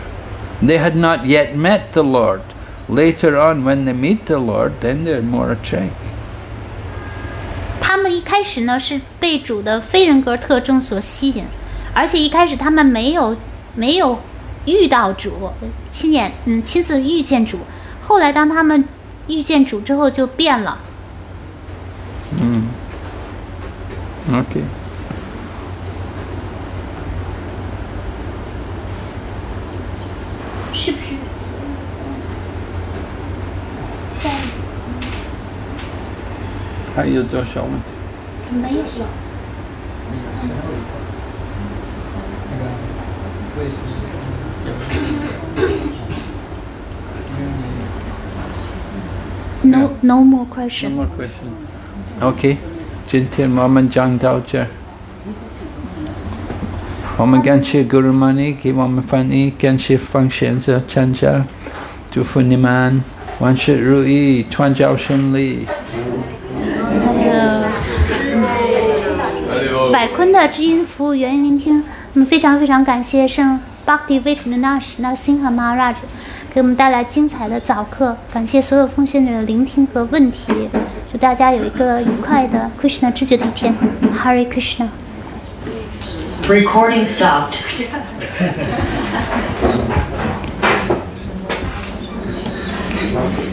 They had not yet met the Lord. Later on, when they meet the Lord, then they're more attracted. 他们一开始呢是被主的非人格特征所吸引，而且一开始他们没有没有遇到主，亲眼嗯亲自遇见主。后来当他们 遇见主之后就变了。嗯 Okay. 是不是？下一还有多少问题？没有了。为什么？No no more question No。more question. OK，今天我们讲到这儿。我们感谢 Guru Mani 给我们翻译，感谢方先生参加，祝福你们万事如意，创造顺利。百坤的知音服务员聆听，那么非常非常感谢圣 Bhakti v i k n a s h 那辛哈 Maharaj 给我们带来精彩的早课，感谢所有奉献者的聆听和问题，祝大家有一个愉快的 Krishna 知觉的一天，Hare Krishna。Recording stopped.